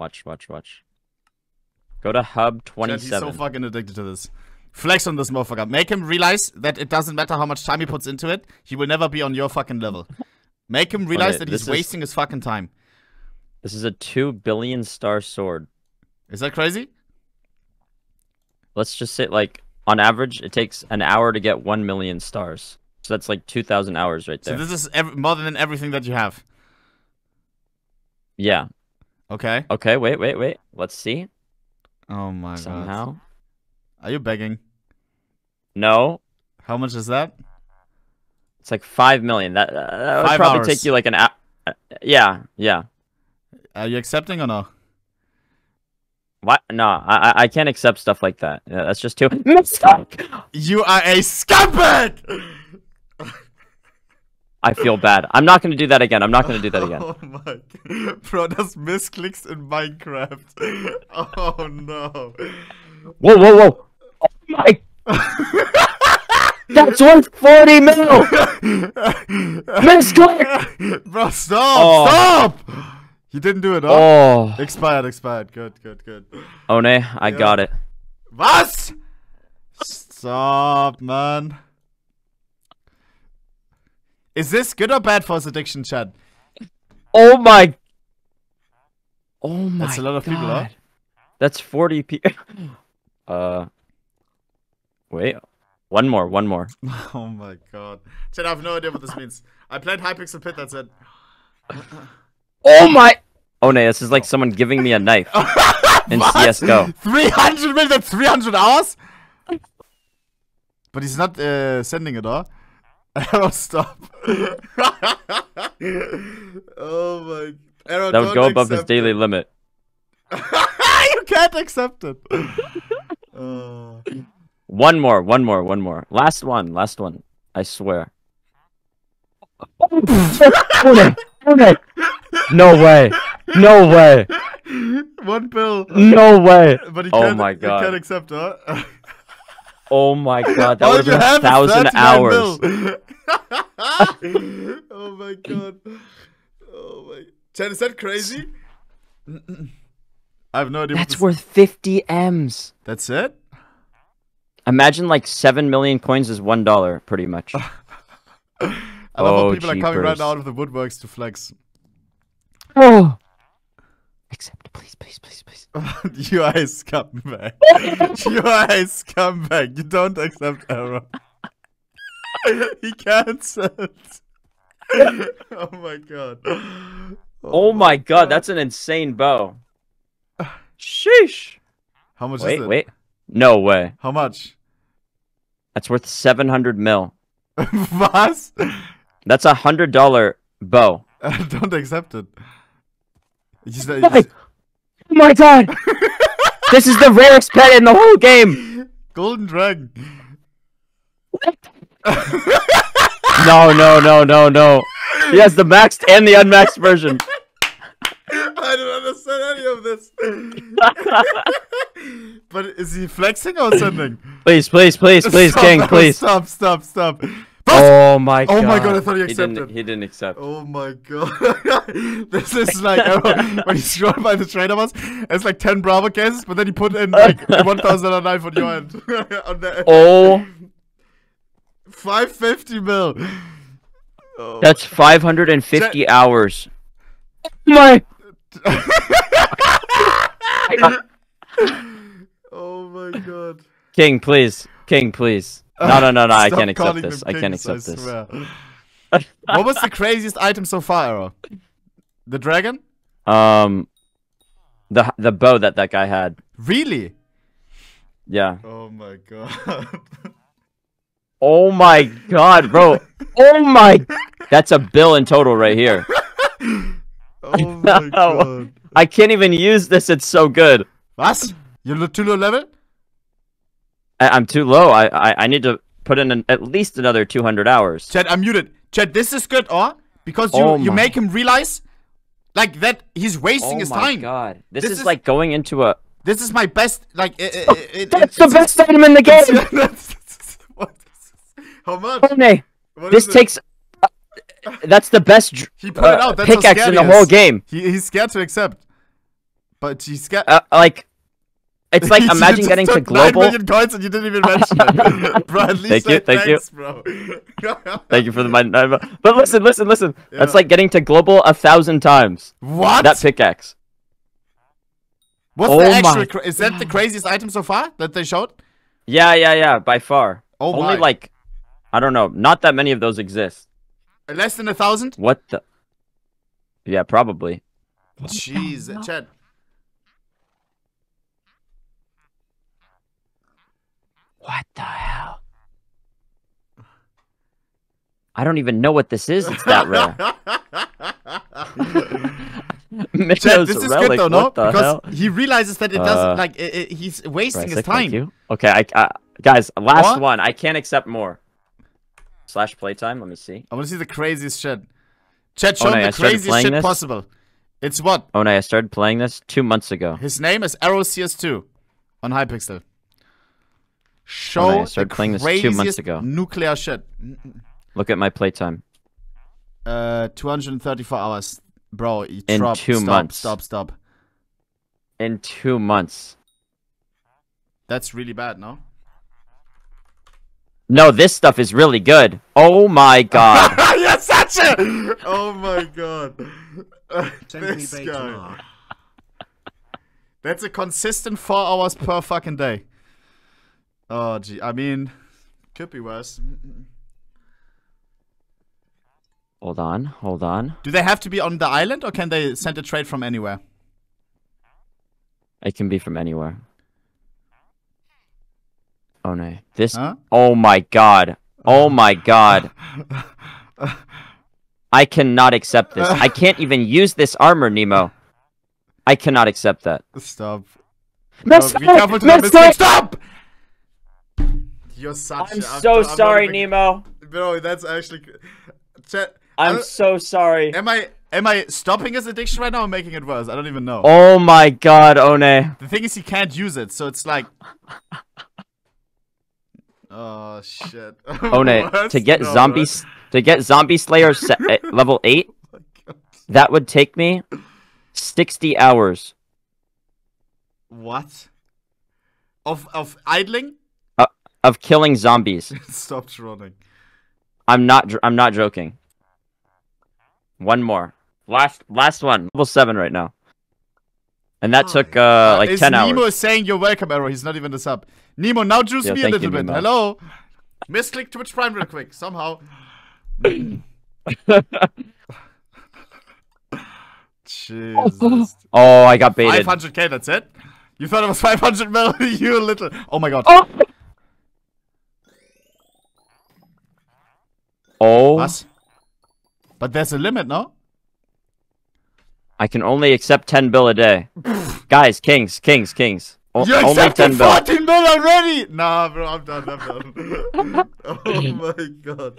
Watch, watch, watch. Go to hub Chat, 27. he's so fucking addicted to this. Flex on this motherfucker. Make him realize that it doesn't matter how much time he puts into it. He will never be on your fucking level. Make him realize Okay, that he's is- wasting his fucking time. This is a 2 billion star sword. Is that crazy? Let's just say, like, on average, it takes an hour to get 1 million stars. So that's like 2,000 hours right there. So this is ev- more than everything that you have. yeah. Okay. Okay, wait, wait, wait. Let's see. Oh my god. Somehow. Are you begging? No. How much is that? It's like 5 million. That, uh, that would probably hours. take you like an hour. Yeah, yeah. Are you accepting or no? What? No, I I- I can't accept stuff like that. Yeah, that's just too. You are a scumbag! I feel bad. I'm not gonna do that again. I'm not gonna do that again. Oh my god. Bro, das missklicks in Minecraft. Oh no. Whoa, whoa, whoa! Oh my! That's worth 40 mil. Misclick! Bro, stop! Oh. Stop! You didn't do it, huh? Oh, Expired, expired. Good, good, good. One, I Yeah. got it. Was? Stop, man. Is this good or bad for his addiction, Chad? Oh my! Oh my! That's a lot of people, huh? That's 40 people. uh, wait. One more. One more. Oh my god. Chad, I have no idea what this means. I played Hypixel Pit, that's it. Oh my! Oh no, this is like someone giving me a knife in What? CS:GO. 300 million, that's 300 hours? But he's not uh, sending it, huh? Arrow, stop. oh my. Arrow, That would go above his daily it. limit. you can't accept it. Oh. One more. One more. One more. Last one. Last one. I swear. No way. No way. One bill. No way. But he Oh can't, my He can't God. accept, huh? Oh my god. That All would have have been a thousand hours. oh my god. Oh my. Chad, is that crazy? I have no idea. That's worth 50 M's. That's it? Imagine like 7 million coins is $1, pretty much. I love how Oh, people are coming right oh, out of the woodworks to flex. Oh. Accept, please, please, please, please. you are a scumbag. you are a scumbag. You don't accept error. he cancelled. oh my god. Oh, oh my god, that's an insane bow. Sheesh. How much Wait, is it? wait. No way. How much? That's worth 700 mil. Was? That's a $100 bow. don't accept it. He's not- Why? Oh my god! this is the rarest pet in the whole game! Golden Dragon. No, no, no, no, no. He has the maxed and the unmaxed version. I don't understand any of this. but is he flexing or something? Please, please, please, please, Stop, King, please. Stop, stop, stop. Boss! Oh my god. Oh my God, I thought he didn't, he didn't accept. Oh my god. this is like uh, when you scroll by the trader was, it's like 10 Bravo cases, but then he put in like a 1000 knife on your end. on the Oh, 550 mil. Oh. that's 550 hours. My. oh my god. King, please. King, please. No, no, no, no. I can't accept this. them I can't kings, accept this. what was the craziest item so far, Arrow? The dragon? Um, the the bow that that guy had. Really? Yeah. Oh my god. Oh my god, bro. Oh my. That's a bill in total right here. oh my god. I can't even use this. It's so good. Was? You're too low level? I, I'm too low. I, I I need to put in an, at least another 200 hours. Chad, I'm muted. Chad, this is good, or? Because you, Oh you make him realize like that he's wasting Oh his time. Oh my god. This, This is, is- like going into a. This is my best like it, it, it, That's the best item in the game. That's- what is? How much? Rene, this takes. uh, that's the best He put it uh, out. That's pickaxe scared in the whole game. He, he's scared to accept. But he's got. Uh, like, it's like imagine getting to global. 9 million coins and you didn't even mention it. bro, at least Thank you, thank you. bro. Thank you for the mind. But listen, listen, listen. That's like getting to global a thousand times. What? That pickaxe. What's Oh the my actual? Cra- is that the craziest item so far that they showed? Yeah, yeah, yeah. By far. Oh Only my. like, I don't know. Not that many of those exist. Less than a thousand? What the? Yeah, probably. Jeez, Chad. What the hell? I don't even know what this is. It's that rare. Chad, this is relic. good though, no? Because hell? he realizes that it Uh, doesn't like i i he's wasting his Bryce, thank time. you. Okay, I, uh, guys, last What? one. I can't accept more. Slash playtime. Let me see. I want to see the craziest shit. Chad, Oh, show no, the craziest shit this. possible. It's what? Oh no, I started playing this two months ago. His name is Arrow CS2 on Hypixel. Show no, I the started playing this two months ago. nuclear shit. Look at my playtime. Uh, 234 hours. Bro, you In drop, two stop, months. Stop, stop. In two months. That's really bad, no? No, this stuff is really good. Oh my god. You're such a... Oh my god. This guy. That's a consistent four hours per fucking day. Oh, gee. I mean, could be worse. hold on, hold on. Do they have to be on the island or can they send a trade from anywhere? It can be from anywhere. Oh no. This Huh? Oh my god. Oh my god. I cannot accept this. I can't even use this armor, Nemo. I cannot accept that. Stop. Miss be careful to not Miss miss Stop! You're such I'm so I'm sorry, even- Nemo. Bro, that's actually... Chat, I'm so sorry. Am I am I stopping his addiction right now or making it worse? I don't even know. Oh my god, One. The thing is, he can't use it, so it's like. Oh shit. One, to get No, zombie to get zombie slayer eh, level 8, that would take me 60 hours. What? Of of idling? Of killing zombies. Stop trolling. I'm not I'm not joking. One more. Last last one. Level 7 right now. And that took uh like is 10 Nemo hours. saying you're welcome, Arrow. He's not even the sub. Nemo, now juice Yeah, me a little you, bit. Nemo. Hello. Misclick Twitch Prime real quick. Somehow. Jesus. Oh, I got baited. 500k, that's it? You thought it was 500 mil? you little. Oh my god. Oh. Oh, Was? But there's a limit, no? I can only accept 10 bill a day. Guys, kings, kings, kings. O- You only 10 accepted bill. 14 mil already! Nah, bro, I'm done, I'm done. oh my god.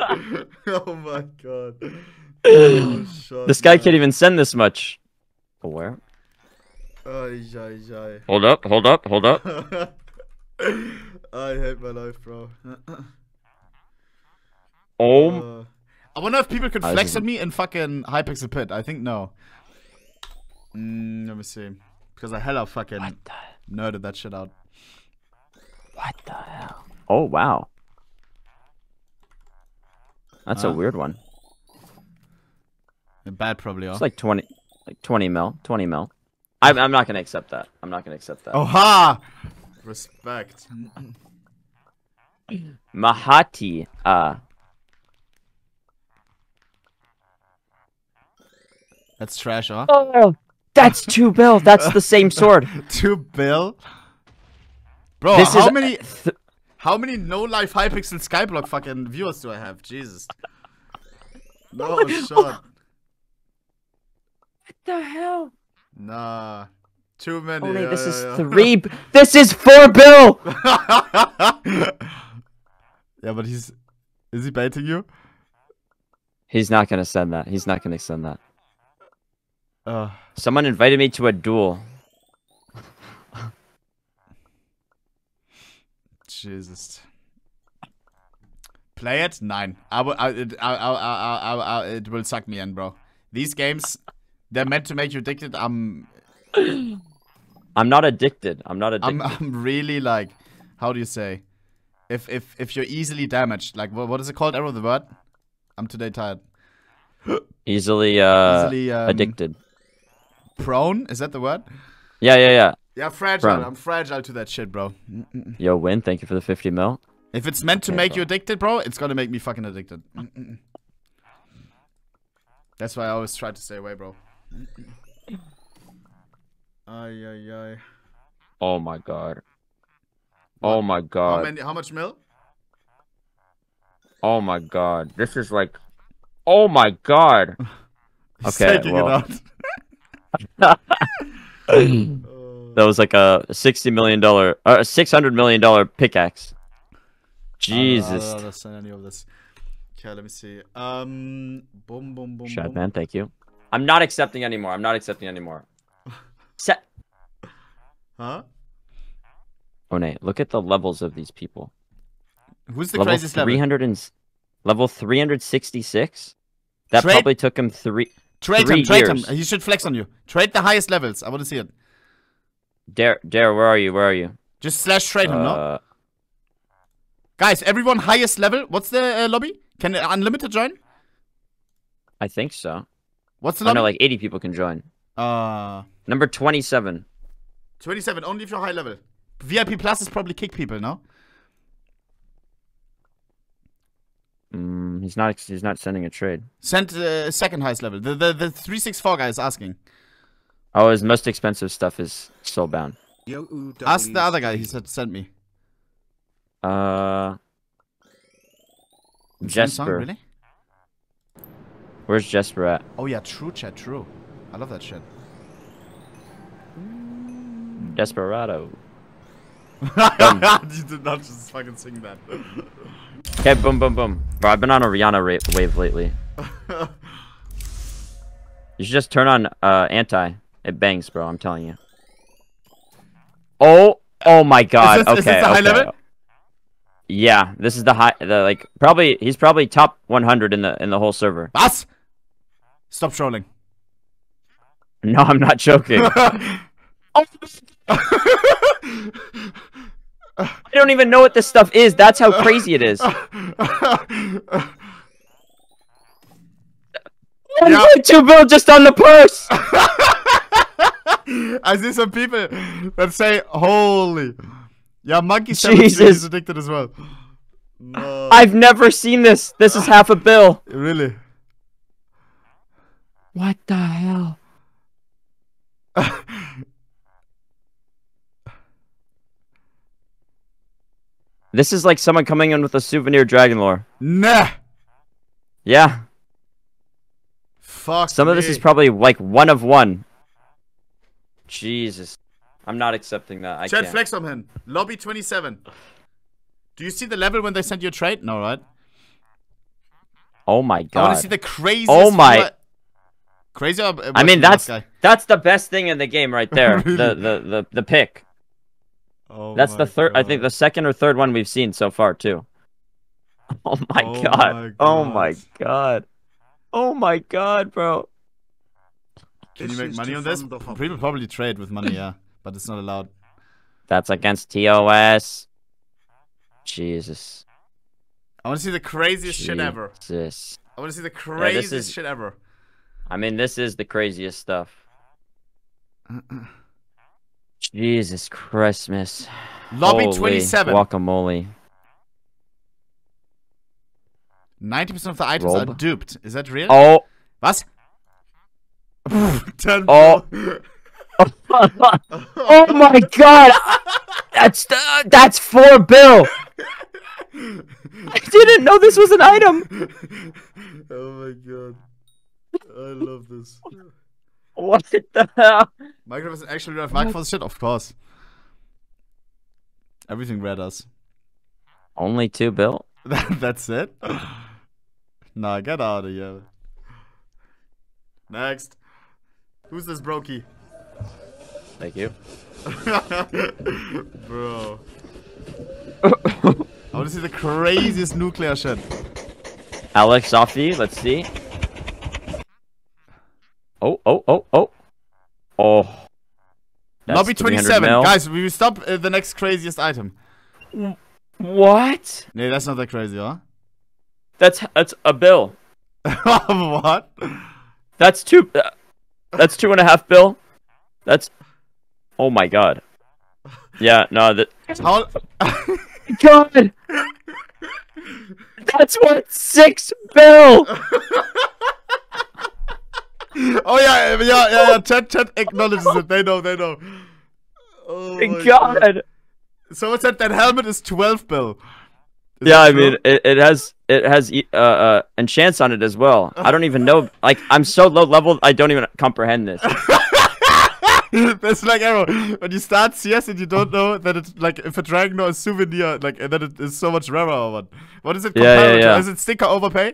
Oh my god. Oh, This guy man. can't even send this much. Oh, Where? Ay, ay, ay. Hold up, hold up, hold up. I hate my life, bro. Oh, Uh, I wonder if people could flex see. on me in fucking Hypixel Pit. I think no. Mm, let me see. Because I hella fucking what the, nerded that shit out. what the hell? Oh, wow. That's a weird one. The bad probably, oh. It's like 20, like 20 mil, 20 mil. I'm, I'm not gonna accept that. I'm not gonna accept that. Oh ha! Respect. Mahati, uh, That's trash, huh? oh, that's two bill. That's the same sword. Two bill. Bro, This how is many th- how many no life Hypixel Skyblock fucking viewers do I have? Jesus. No shot. What the hell? Nah. Too many. Only yeah, this yeah, is yeah. three. This is four bill. yeah, but he's is he baiting you? He's not gonna send that. He's not gonna send that. Uh, Someone invited me to a duel. Jesus. Play it? Nine. I will. I, it, I, I, I, I, it will suck me in, bro. These games, they're meant to make you addicted. I'm. I'm not addicted. I'm not I'm addicted. I'm really like, how do you say? If if if you're easily damaged, like what, what is it called? Arrow the word. I'm today tired. Easily uh easily um, addicted. Prone? Is that the word? Yeah, yeah, yeah. Yeah, fragile. Prone. I'm fragile to that shit, bro. Yo, win. Thank you for the 50 mil. If it's meant to Okay, make bro. you addicted, bro, it's gonna make me fucking addicted. That's why I always try to stay away, bro. Ay ay ay. Oh my god. Oh my How god. many? How much mil? Oh my god. This is like. Oh my god. Okay, taking well. that was like a 60 million dollar, or a 600 million dollar pickaxe. Jesus. I don't understand any of this. Okay, let me see. Um, boom, boom, boom, Shad man, thank you. I'm not accepting anymore. I'm not accepting anymore. Set. Huh? Oh, Nate, look at the levels of these people. Who's the level craziest level? 300 and, level 366? That Trade- probably took him three. Trade him, trade years. him. He should flex on you. Trade the highest levels. I want to see it. Dare, Dare, where are you? Where are you? Just slash trade him, no? Uh, Guys, everyone highest level. What's the uh, lobby? Can uh, unlimited join? I think so. What's the lobby? I know like 80 people can join. uh, Number 27. 27, only if you're high level. VIP Plus is probably kick people, no? Mm, he's not. He's not sending a trade. Send uh, second highest level. The, the, the 364 guy is asking. Oh, his most expensive stuff is soulbound. Yo, ooh, Ask the other guy. He said send me. Uh, a song, Really? Where's Jesper at? Oh yeah, true chat, true. I love that shit. Desperado. you did not just fucking sing that. Okay, boom, boom, boom. Bro, I've been on a Rihanna wave lately. You should just turn on uh anti. It bangs, bro. I'm telling you. Oh, oh my God. this- okay, is this the high okay. level? Yeah, this is the high. The like probably he's probably top 100 in the in the whole server. Was? Stop trolling. No, I'm not joking. I don't even know what this stuff is. That's how crazy it is. Yeah. Two bill just on the purse. I see some people that say, "Holy, yeah, monkey Jesus. is addicted as well." No, I've never seen this. This is half a bill. really. What the hell? This is like someone coming in with a souvenir dragon lore. Nah. Yeah. Fuck. Some of this is probably like one of one. Jesus. I'm not accepting that. I Chat can't. flex on him. Lobby 27. Do you see the level when they send you a trade? No, right? Oh my god. I want to see the craziest. Oh my- Crazy. Uh, I mean that's that's the best thing in the game right there. The the the the pick. Oh That's the my third I think the second or third one we've seen so far too. Oh my Oh god. my Oh my God. god. Oh my god, bro. Can you make money on this? fun, though, fun. People probably trade with money, yeah, but it's not allowed. That's against TOS. Jesus. I want to see the craziest shit ever. Jesus. I want to see the craziest is- shit ever. I mean, this is the craziest stuff. Jesus Christmas. Lobby Holy 27. Guacamole. 90% of the items are Rob? duped. Is that real? Oh. Was? 10 Oh. oh my god. That's the, that's four bill. I didn't know this was an item. oh my god. I love this. What the hell? Minecraft is actually real life for shit, of course. Everything red does. Only two bill? That's it? nah, get out of here. Next. Who's this brokey? Thank you. Bro. I want to see the craziest nuclear shit. Alex Sophie, let's see. Oh, oh, oh, oh. Oh. That's Lobby 27. mil. Guys, we will stop uh, the next craziest item. What? Nee, that's not that crazy, huh? That's that's a bill. what? That's two. Uh, that's two and a half bill. That's. Oh my god. Yeah. No. That. How? God. That's what six bill. Oh yeah, yeah, yeah, yeah. Chat, chat acknowledges it. They know, they know. Oh my God. Someone said that helmet is 12 bill. Is Yeah, I true? mean, it, it has it has e- uh, uh enchants on it as well. I don't even know. Like, I'm so low level, I don't even comprehend this. That's like arrow. When you start CS and you don't know that it's like if a dragon or a souvenir, like and then it is so much rarer or what? What is it Yeah, yeah, compared to? yeah. Is it sticker overpay?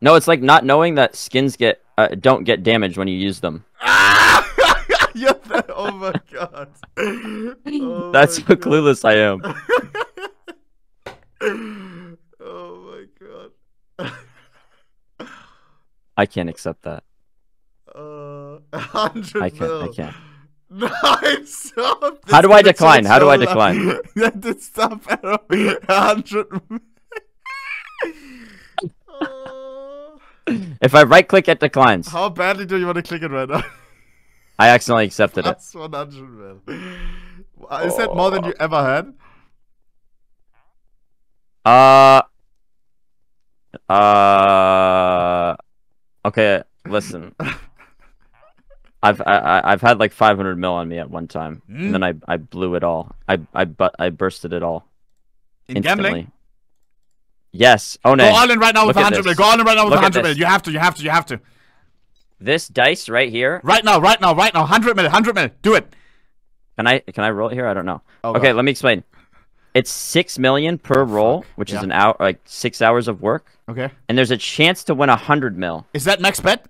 No, it's like not knowing that skins get uh, don't get damaged when you use them. Yeah, that- oh my god. Oh That's my how God. clueless I am. oh my god. I can't accept that. Uh, 100 I can't. I can't. Nice. Stop. How do I decline? How do I decline? That did stop arrow. 100 mil. Oh. If I right click, it declines. How badly do you want to click it right now? I accidentally accepted it. That's 100 mil. Is that more than you ever had? Uh. Uh. Okay, listen. I've I, I've had like 500 mil on me at one time, and then I I blew it all. I I but I bursted it all In instantly. gambling? Yes. Oh Go no. all in right now with Look at 100 mil. Go all in right now with Look at 100 mil. You have to, you have to, you have to. This dice right here. Right now, right now, right now. 100 mil, 100 mil. Do it. Can I can I roll it here? I don't know. Oh, okay, God. let me explain. It's six million per roll, which Yeah. is an hour, like six hours of work, Okay. and there's a chance to win a hundred mil. Is that max bet?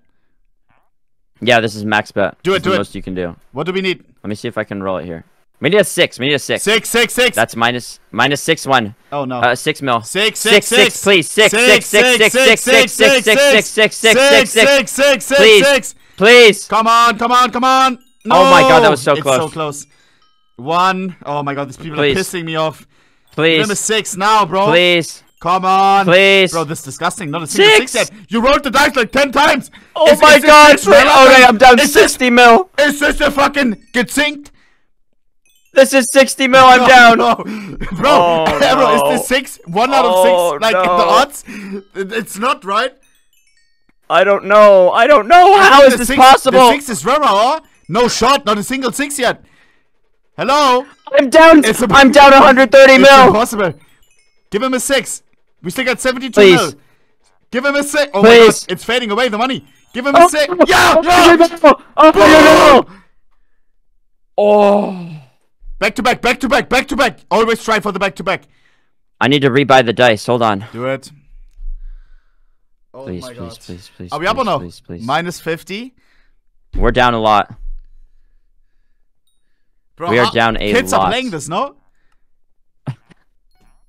Yeah, this is max bet. Do it, This is do the it. most you can do. What do we need? Let me see if I can roll it here. We need a six. We need a six. Six, six, six. That's minus minus six one. oh no. Uh, six mil. Six, six, six, six, please. Six, six, six, six, six, six, six, six, six, six, six, six, six, six, six, six, Please. Please. Come on, come on, come on. No. Oh my God, that was so It's close. so close. One. Oh my god, these people Please. are pissing me off. Give him a Please. six now, bro. Please. Come on. Please. Bro, this is disgusting. Not a six, Six. yet. You rolled the dice like 10 times. Oh Is- my is God. six Please. relevant? Okay, I'm down Is this, sixty mil. is this a fucking gezinkt? This is sixty mil. I'm down. No. Bro, Oh, bro, is this six? One out of six? Oh, like no. the odds? It's not right. I don't know. I don't know. How is this six- possible? The six is rarer, huh? No shot, not a single six yet. Hello? I'm down. It's a- I'm down 130 It's mil. impossible. Give him a six. We still got 72 Please. mil. Give him a six. Oh my Please. god, it's fading away, the money. Give him a oh, six. Oh, yeah! Oh, yeah! no, oh, no, no, no. Oh. Back to back, back to back, back to back. Always try for the back to back. I need to rebuy the dice. Hold on. Do it. Oh Please, my please, god. please, please. Are we up or no? Please, please. Minus 50. We're down a lot. Bro, We are uh, down a Kids are playing this, no?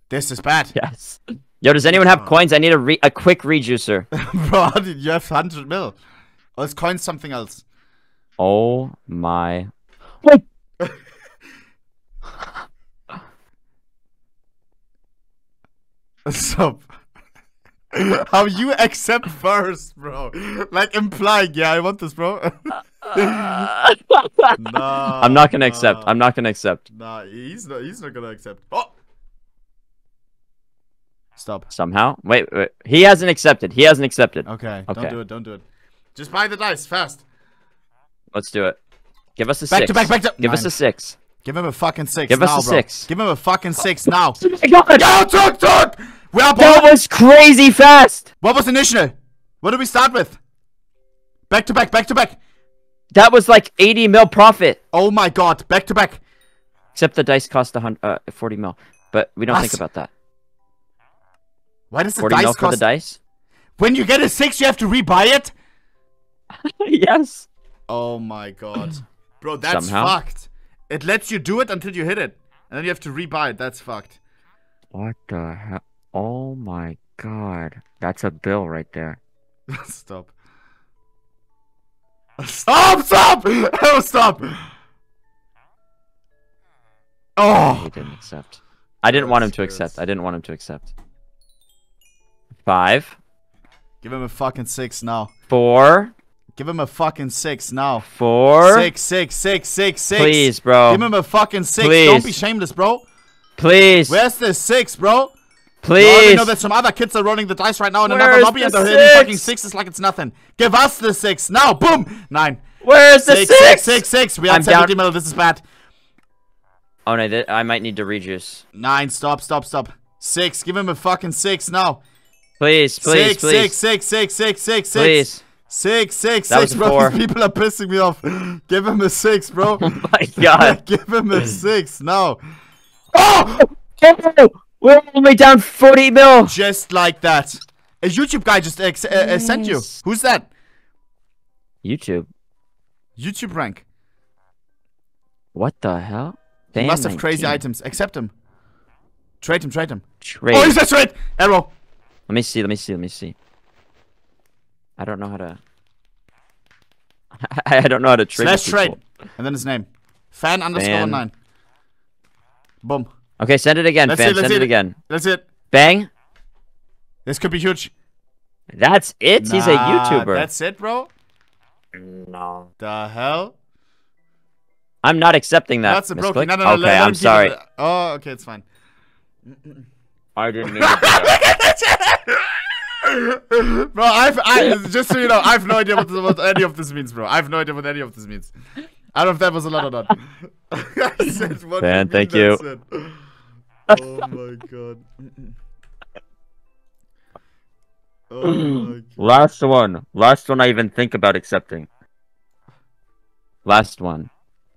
this is bad. Yes. Yo, does anyone have oh. coins? I need a re- a quick rejuicer. Bro, how did you have 100 mil? Or is coins something else? Oh my. Stop. How you accept first, bro? Like implying, yeah, I want this, bro. nah, I'm not gonna accept. I'm not gonna accept. Nah, he's not. He's not gonna accept. Oh. Stop. Somehow. Wait, wait. He hasn't accepted. He hasn't accepted. Okay, Okay. Don't do it. Don't do it. Just buy the dice fast. Let's do it. Give us a Back six. to back, back to- Give us a six. Give him a fucking six. Give us now, a bro. six. Give him a fucking six now. Oh my god! Talk. We're. That was crazy fast. What was initial? What did we start with? Back to back, back to back. That was like 80 mil profit. Oh my god, back to back. Except the dice cost a hun- uh, 40 mil. But we don't What? think about that. Why does the 40 dice mil for the dice? When you get a six, you have to rebuy it. yes. Oh my god, bro, that's Somehow. fucked. It lets you do it until you hit it, and then you have to rebuy it. That's fucked. What the hell? Oh my god. That's a bill right there. stop. Stop! Stop! Oh, stop! Oh! He didn't accept. I didn't want him to accept. I didn't want him to accept. Five, Give him a fucking six now. four, Give him a fucking six now. four. Six, six, six, six, six. Please, bro. Give him a fucking six. Don't be shameless, bro. Please. Where's the six, bro? No, I Please. know that some other kids are rolling the dice right now in another Where's lobby and the they're hitting fucking sixes like it's nothing. Give us the six now. Boom. Nine. Where's the Six, six? six, six, six. We I'm had 70 down- mil. This is bad. Oh no, th- I might need to rejuice. Nine. Stop, stop, stop. Six. Give him a fucking six now. Please, please, six, please, six, six, six, six, six, six. please. Six, six, That six, was a bro. four. These people are pissing me off. Give him a six, bro. Oh my god. Give him a six now. oh! We're only down 40 mil. Just like that. A YouTube guy just ex- uh, uh, sent you. Who's that? YouTube. YouTube rank. What the hell? He Damn, must have crazy 19. items. Accept him. Trade him, trade him. Trade. Oh, he says trade! Arrow. Let me see. Let me see. Let me see. I don't know how to. I don't know how to trade. Slash with trade. And then his name. Fan underscore Fan. nine. Boom. Okay, send it again, Let's fam. see, Send it it. again. That's it. Bang. This could be huge. That's it. He's a YouTuber. That's it, bro. No. The hell? I'm not accepting that. That's a broken. misclick. No, no, no. okay, let I'm keep sorry. it. Oh, okay, it's fine. I didn't mean to bro, I've, I, just so you know, I have no idea what, this, what any of this means, bro. I have no idea what any of this means. I don't know if that was a lot or not. I said, what Man, mean thank that's you. Oh my god. Oh my god. Last one. Last one I even think about accepting. Last one.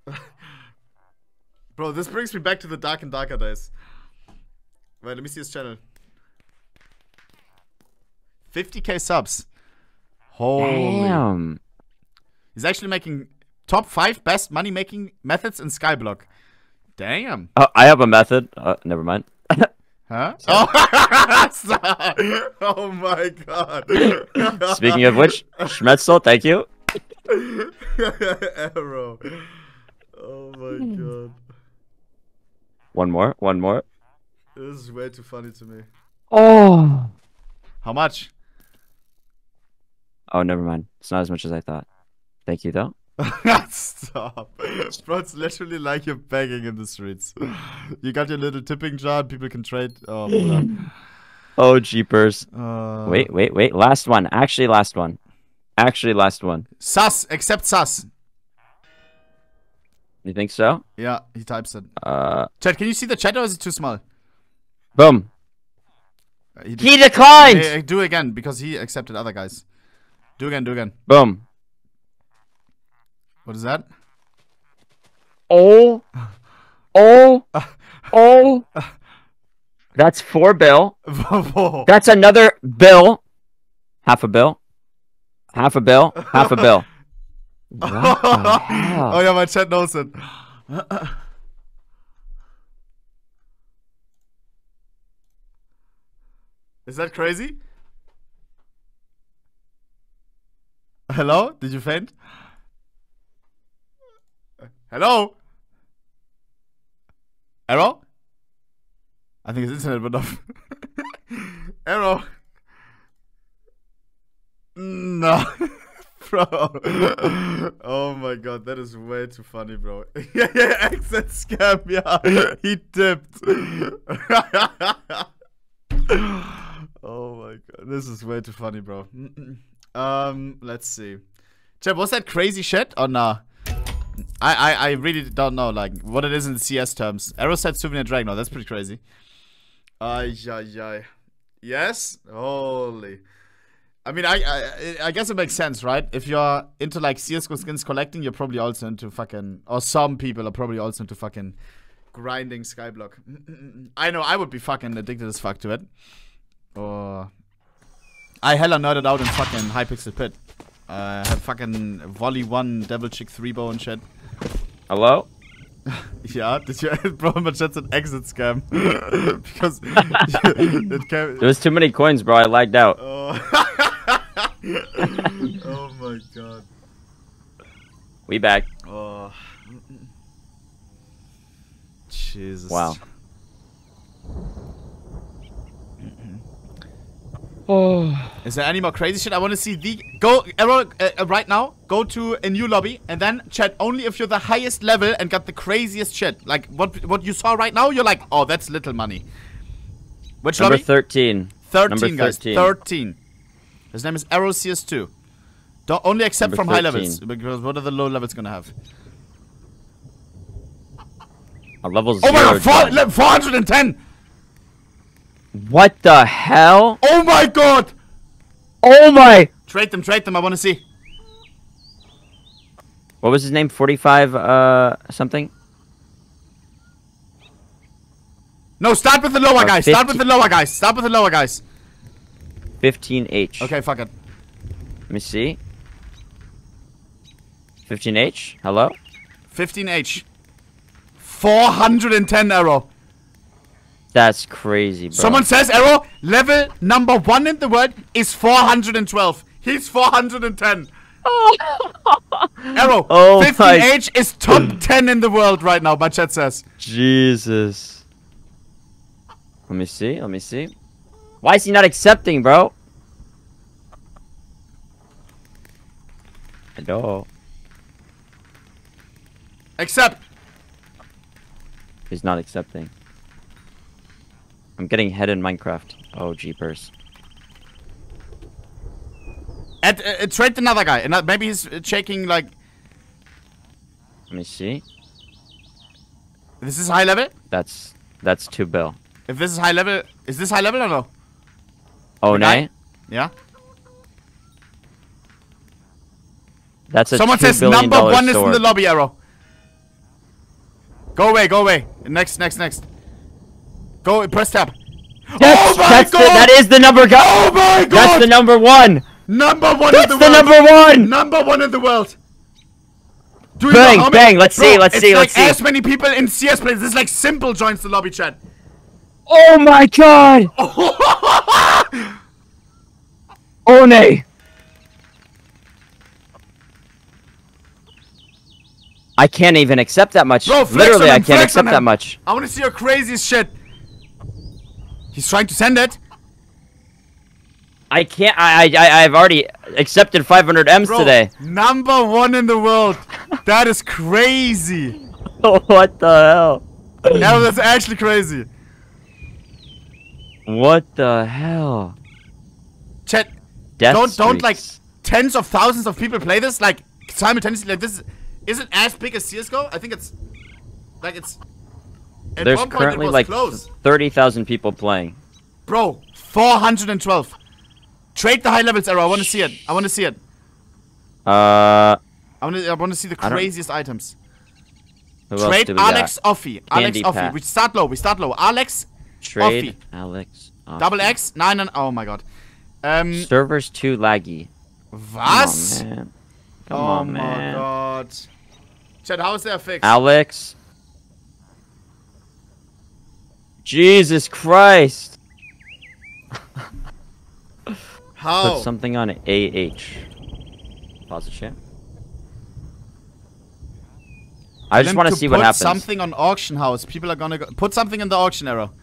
Bro, this brings me back to the dark and darker days. Wait, let me see his channel. 50k subs. Holy. Damn. He's actually making top five best money making methods in Skyblock. Damn. Oh, I have a method. Uh, never mind. Huh? Oh. Oh my god. Speaking of which, Schmetzel, thank you. Arrow. Oh my god. One more. One more. This is way too funny to me. Oh. How much? Oh, never mind. It's not as much as I thought. Thank you, though. Stop. Bro, it's literally like you're begging in the streets. You got your little tipping jar, people can trade. Oh. Oh, jeepers. Uh, Wait, wait, wait. Last one. Actually, last one. Actually, last one. Sus, accept sus. You think so? Yeah, he types it. Uh, Chat, can you see the chat or is it too small? boom. Uh, he He declined. Hey, do it again because he accepted other guys. Do again, do again. Boom. What is that? Oh. Oh. Oh. That's four bill. That's another bill. Half a bill. Half a bill. Half a bill. What the hell? oh yeah, my chat knows it. Is that crazy? Hello? Did you faint? Hello? Arrow? I think his internet went off. Arrow? No. bro. Oh my god, that is way too funny, bro. yeah, yeah, accent scam, yeah. He dipped. oh my god, this is way too funny, bro. um, let's see. Chip, was that crazy shit or nah? I, I, I really don't know, like, what it is in CS terms. Arrow said Souvenir Dragon, that's pretty crazy. Ay, ay, ay. Yes? Holy. I mean, I, I I guess it makes sense, right? If you're into like CS:GO skins collecting, you're probably also into fucking, or some people are probably also into fucking grinding Skyblock. I know I would be fucking addicted as fuck to it. Or I hella nerded out in fucking Hypixel Pit. I had fucking Volley One, Devil Chick Three Bow and shit. Hello? Yeah, did you bro? My chat's an exit scam because it came. There was too many coins, bro. I lagged out. Oh. oh my god. We back. Oh. Jesus. Wow. Oh. Is there any more crazy shit? I want to see the go arrow uh, uh, right now. Go to a new lobby and then chat only if you're the highest level and got the craziest shit. Like what what you saw right now. You're like, oh, that's little money. Which Number lobby? 13. 13, Number guys. 13. 13. His name is Arrow CS2. Don't only accept Number from high levels because what are the low levels gonna have? A level Oh zero. my god, four, 410! What the hell? Oh my god! Oh my! Trade them, trade them, I wanna see. What was his name? 45 uh something? No, start with the lower Or guys. Start with the lower guys. Start with the lower guys. 15H. Okay, fuck it. Let me see. 15H? Hello? 15H. 410 arrow. That's crazy, bro. Someone says arrow level number one in the world is 412. He's 410. arrow. Oh my- 15H is top 10 in the world right now. My chat says. Jesus. Let me see. Let me see. Why is he not accepting, bro? Hello. Accept. He's not accepting. I'm getting head in Minecraft. Oh, jeepers. Uh, uh, trade another guy. And maybe he's checking like. Let me see. This is high level. That's that's two bill. If this is high level, is this high level or no? Oh, nay. Yeah. That's a Someone says number one is in the lobby arrow. Go away, go away. Next, next, next. Go, press tab. That's, oh my that's the, that is the number go. oh my god! That's the number one. number one That's in the, the number one. Number one in the world. Do you Bang, know bang, let's Bro, see, let's see, like let's see. It's like as many people in CS plays. This is like s1mple joins the lobby chat. Oh my god. Oh nay. I can't even accept that much. Bro, Literally, I can't accept that much. I want to see your craziest shit. He's trying to send it. I can't. I I I've already accepted 500 M's Bro, today. number one in the world. that is crazy. what the hell? Yeah, that's actually crazy. What the hell? Chat, Death don't don't like tens of thousands of people play this like simultaneously. Like this, is, is it as big as CS:GO? I think it's like it's. At There's currently like close. 30,000 people playing. Bro, 412. Trade the high levels arrow. I want to see it. I want to see it. Uh, I want to. I want to see the craziest items. Trade do we got? Alex Offie. Alex Offie. We start low. We start low. Alex Trade Offie. Alex. double X nine and oh my god. Um, Server's too laggy. was? Come on, man. Come oh on, my god. Chad, how is that fixed? Alex. Jesus Christ. how? Put something on. AH. Pause the shit. I just want to see what put happens. something on auction house. People are gonna go. Put something in the auction arrow.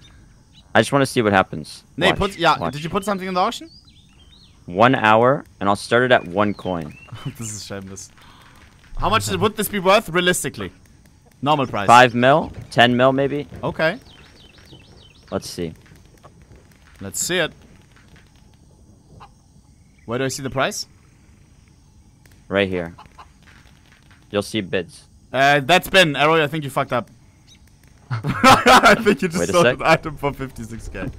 I just want to see what happens. Nee, Watch, put yeah. watch. Did you put something in the auction? One hour, and I'll start it at one coin. this is shameless. How much would this be worth realistically? Normal price. Five mil, ten mil, maybe. Okay. Let's see. Let's see it. Where do I see the price? Right here. You'll see bids. Uh, that's Ben. Arrow, I think you fucked up. I think you just Wait sold an item for 56k.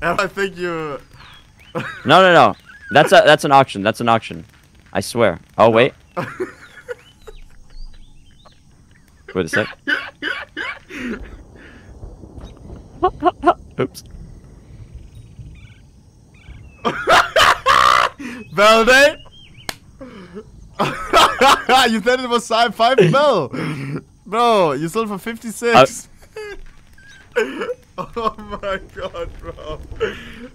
Arrow, I think you. No, no, no. That's a that's an auction. That's an auction. I swear. Oh wait. Wait a sec. Oops. Velde? you said it was si- 5 mil. Bro, you sold for 56. oh my god, bro.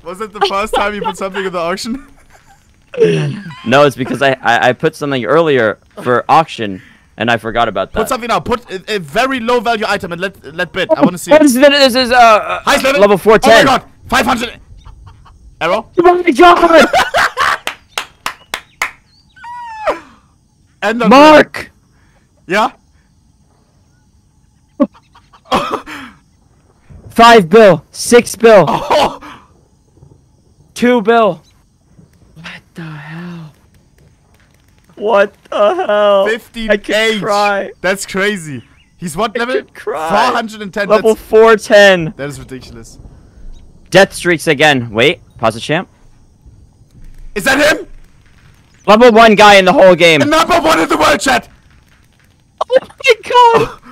Was it the first time you put something in the auction? No, it's because I, I I put something earlier for auction, and I forgot about that. Put something now. Put a, a very low value item and let let bid. I want to see What it. is this? This is uh, uh Highest level. level four Oh my god. 500. Arrow. Oh my god! And then- Mark! Yeah. Five bill, six bill, Oh. two bill. What the hell? What the hell? 15 I could age. cry. That's crazy. He's what I level? cry. 410. Level That's, 410. that is ridiculous. DeathStreeks again. Wait, pause the champ. Is that him? Level one guy in the whole game. The number one in the world, chat. Oh my god!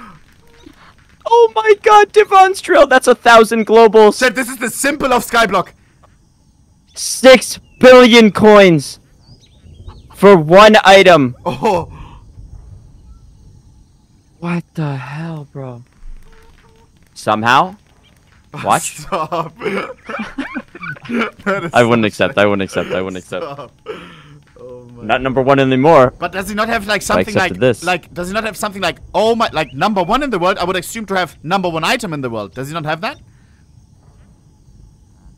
Oh my god, Divan's drill. That's a thousand globals. Chat, this is the symbol of Skyblock. Six billion coins for one item. Oh. What the hell, bro? Somehow? Watch. Stop. I wouldn't accept. I wouldn't accept. I wouldn't accept. Oh. Not number one anymore. But does he not have like something like this. like does he not have something like oh my like number one in the world? I would assume to have number one item in the world. Does he not have that?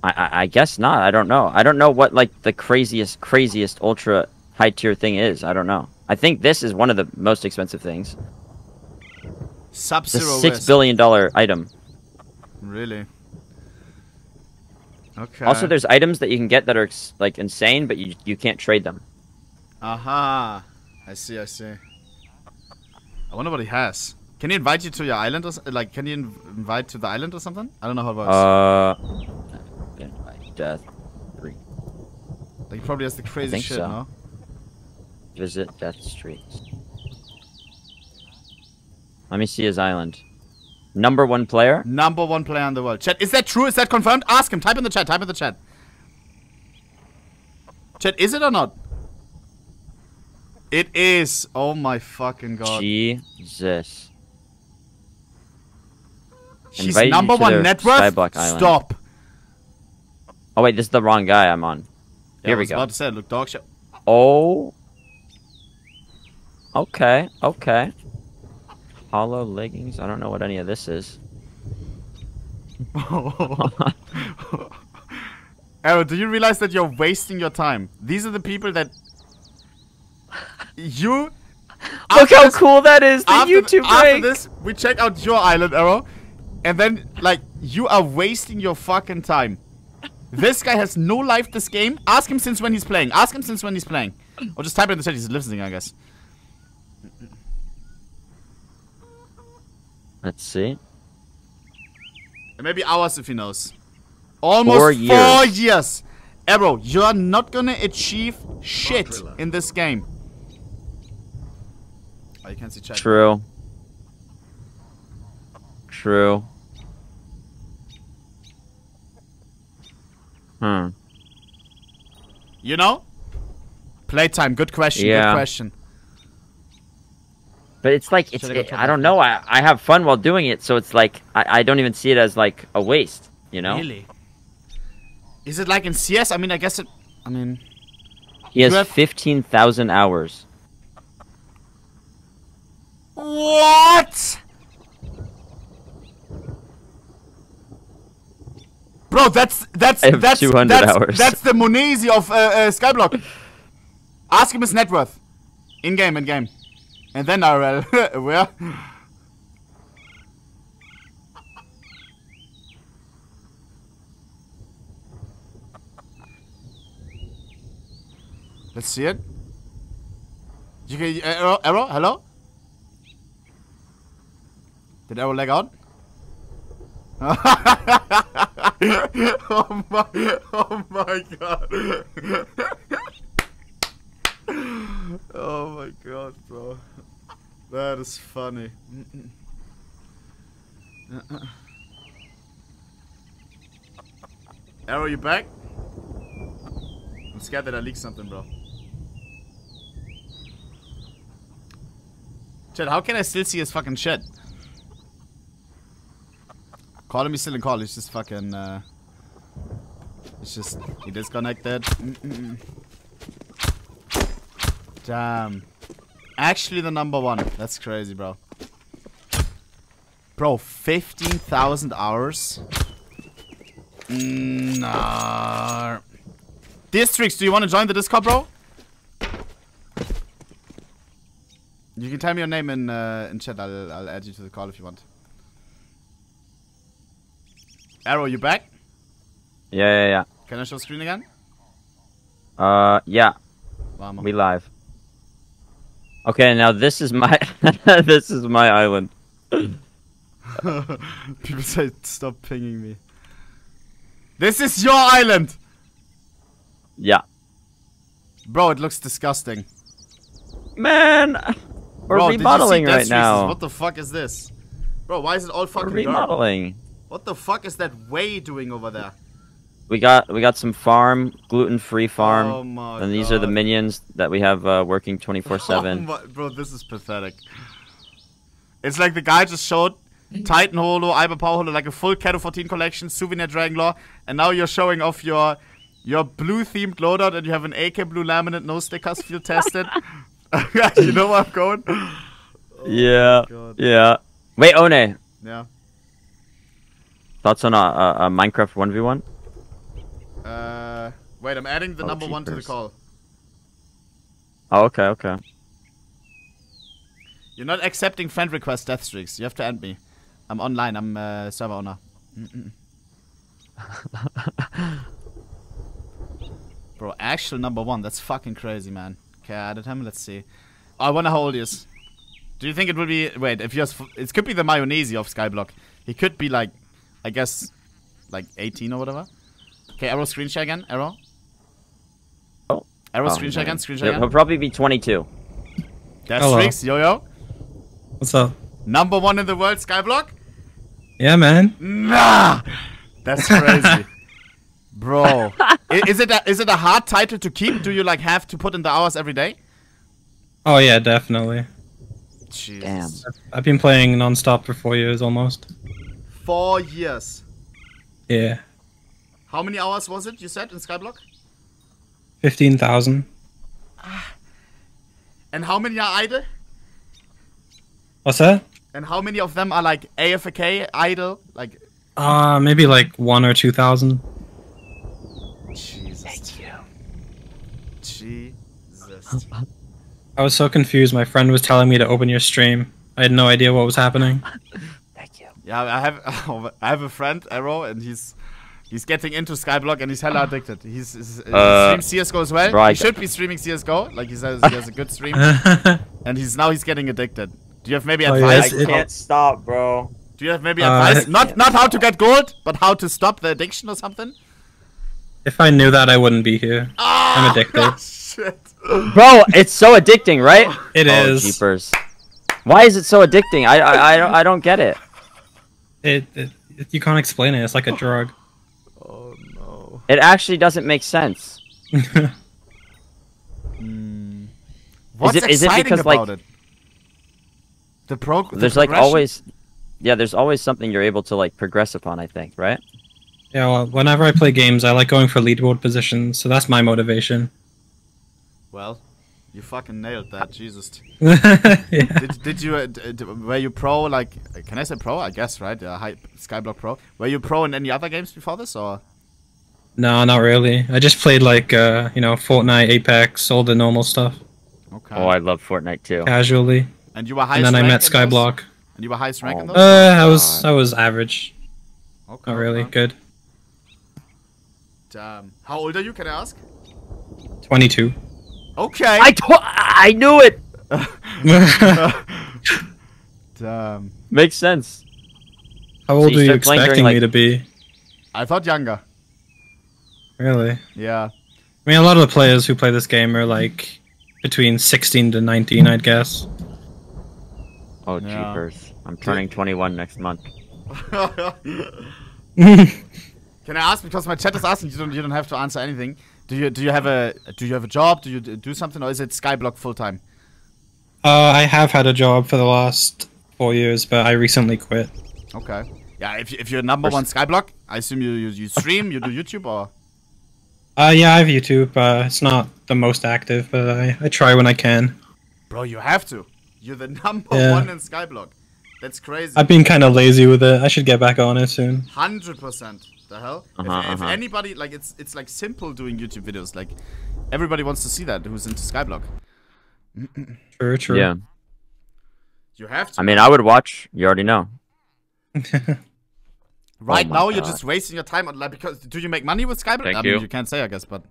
I, I I guess not. I don't know. I don't know what like the craziest craziest ultra high tier thing is. I don't know. I think this is one of the most expensive things. Sub zero six billion dollar item. Really? Okay. Also, there's items that you can get that are like insane, but you you can't trade them. Aha. I see. I see. I wonder what he has. Can he invite you to your island or like? Can he inv- invite to the island or something? I don't know how it works. Uh, invite death three. like he probably has the crazy shit, so. no? Visit DeathStreeks. Let me see his island. Number one player. Number one player in the world. Chat, is that true? Is that confirmed? Ask him. Type in the chat. Type in the chat. Chat, is it or not? It is. Oh my fucking god. Jesus. He's invited number one net worth. Stop. Oh wait, this is the wrong guy I'm on. Yeah, Here I we was go. About to say, look, dog shit. Oh. Okay, okay. Hollow leggings. I don't know what any of this is. Arrow, oh, do you realize that you're wasting your time? These are the people that you. Look how this- cool that is! The after, YouTube after break. this, we check out your island, Arrow, and then like you are wasting your fucking time. This guy has no life this game. Ask him since when he's playing. Ask him since when he's playing. Or just type it in the chat. He's listening, I guess. Let's see. And maybe hours if he knows. Almost Four four years. years. Arrow, you're not gonna achieve shit in this game. Oh, you can't see chat. True. True. Hmm. You know? Playtime. Good question. Yeah. Good question. But it's like it's I it, I don't know. I I have fun while doing it, so it's like I, I don't even see it as like a waste. You know. Really? Is it like in CS? I mean, I guess it. I mean, He has have- fifteen thousand hours. what? Bro, that's that's that's 200 that's, hours. that's the m0NESY of uh, uh, Skyblock. Ask him his net worth, in game, in game, and then RL. Where? Let's see it. You can uh, arrow, hello. Did arrow leg out? oh my, oh my god. oh my god, bro. That is funny. Uh-uh. Arrow, you back? I'm scared that I leaked something, bro. Chat, how can I still see his fucking shit? Call him, he's still in call. He's just fucking, uh... It's just, he disconnected. Damn. Actually the number one. That's crazy, bro. Bro, 15,000 hours? Mm, nah. DeathStreeks, do you want to join the Discord, bro? You can tell me your name in uh, in chat. I'll, I'll add you to the call if you want. Arrow, you back? Yeah, yeah, yeah. Can I show screen again? Uh, yeah. Vamos. We live. Okay, now this is my this is my island. People say stop pinging me. This is your island, Yeah. bro. It looks disgusting. Man, we're bro, did you see remodeling right now. What the fuck is this, bro? Why is it all We're fucking dark? remodeling. What the fuck is that way doing over there? We got we got some farm, gluten-free farm, Oh and these are the minions that we have uh, working 24/7. Oh my- bro, this is pathetic. It's like the guy just showed Titan Holo, iBUYPOWER Holo, like a full Kato 14 collection, Souvenir Dragon Lore, and now you're showing off your your blue themed loadout and you have an AK blue laminate, no stickers, field tested. you know where I'm going? Oh yeah, God. yeah. Wait, One, Yeah. thoughts on a, a, a Minecraft 1v1? Uh, wait, I'm adding the Oh, number one to the call. Oh, okay, okay. You're not accepting friend request DeathStreeks. You have to end me. I'm online. I'm uh, server owner. Mm-mm. Bro, actual number one. That's fucking crazy, man. Okay, I added him. Let's see. Oh, I wonder how old he is. Do you think it will be? Wait, if you're, it could be the mayonnaise of Skyblock. He could be like, I guess, like 18 or whatever. Okay, arrow screen share again. Arrow. Oh. Arrow Oh, screen share again. Screen share yeah, again. He'll probably be 22. Death Hello. streaks. Yo yo. What's up? Number one in the world, Skyblock. Yeah, man. Nah, that's crazy, bro. I- is it a, is it a hard title to keep? Do you like have to put in the hours every day? Oh yeah, definitely. Jesus. I've been playing non-stop for four years almost. Four years. Yeah, How many hours was it? You said in Skyblock. fifteen thousand. And how many are idle? What's that? And how many of them are like AFK idle? Like Uh, maybe like one or two thousand. Jesus. Thank you. Jesus. I was so confused. My friend was telling me to open your stream. I had no idea what was happening. Thank you. Yeah, I have I have a friend Arrow, and he's he's getting into Skyblock, and he's hella addicted. He's, he's Uh, he streams CS:GO as well. right. He should be streaming CS:GO. Like he says, he has a good stream, and he's now he's getting addicted. Do you have maybe Oh, yeah, advice? it's- it- can't stop, bro. Do you have maybe Uh, advice? Not not how to get gold, but how to stop the addiction or something. if I knew that, I wouldn't be here. I'm addicted. Shit. Bro, it's so addicting, right? It oh, is. jeepers. Why is it so addicting? I I I don't, I don't get it. It, it, You can't explain it. It's like a drug. No. It actually doesn't make sense. What's it- is it exciting because, like, about it? The prog- the There's like always, yeah. There's always something you're able to like progress upon. I think, right? yeah. Well, whenever I play games, I like going for leaderboard positions. So that's my motivation. Well, you fucking nailed that, Jesus. yeah. did, did you uh, d- d- were you pro like uh, can I say pro? I guess right. Yeah, high, Skyblock Pro. Were you pro in any other games before this or? No, not really. I just played like uh, you know, Fortnite, Apex, all the normal stuff, Okay. Oh, I love Fortnite too. casually. and you were highest And then I met in those? Skyblock. And you were highest rank in Oh. those? Uh, I was I was average. okay, Not really okay. good. Damn. How old are you? Can I ask? Twenty-two. Okay. I to- I knew it. Damn. Makes sense. How old you were you started playing during, expecting me to be? I thought younger. Really? Yeah. I mean, a lot of the players who play this game are like between 16 to 19, I'd guess. Oh, Yeah. jeepers! I'm turning 21 next month. Can I ask because my chat is asking you don't you don't have to answer anything. Do you do you have a do you have a job? Do you do something or is it Skyblock full time? Uh, I have had a job for the last four years, but I recently quit. Okay. Yeah, if, you- if you're number one Skyblock, I assume you, you, you stream, you do YouTube or Uh, yeah, I have YouTube. Uh, it's not the most active, but I, I try when I can. Bro, you have to. You're the number Yeah. one in Skyblock. That's crazy. I've been kind of lazy with it. I should get back on it soon. Hundred percent. The hell? Uh-huh, if, uh-huh. anybody like it's it's like s1mple doing YouTube videos. Like everybody wants to see that who's into Skyblock. True, true. Yeah. You have to. I mean, I would watch. You already know. right oh my now you're just wasting your time on like because do you make money with Skyblock? Thank I mean, you. you can't say, I guess, but.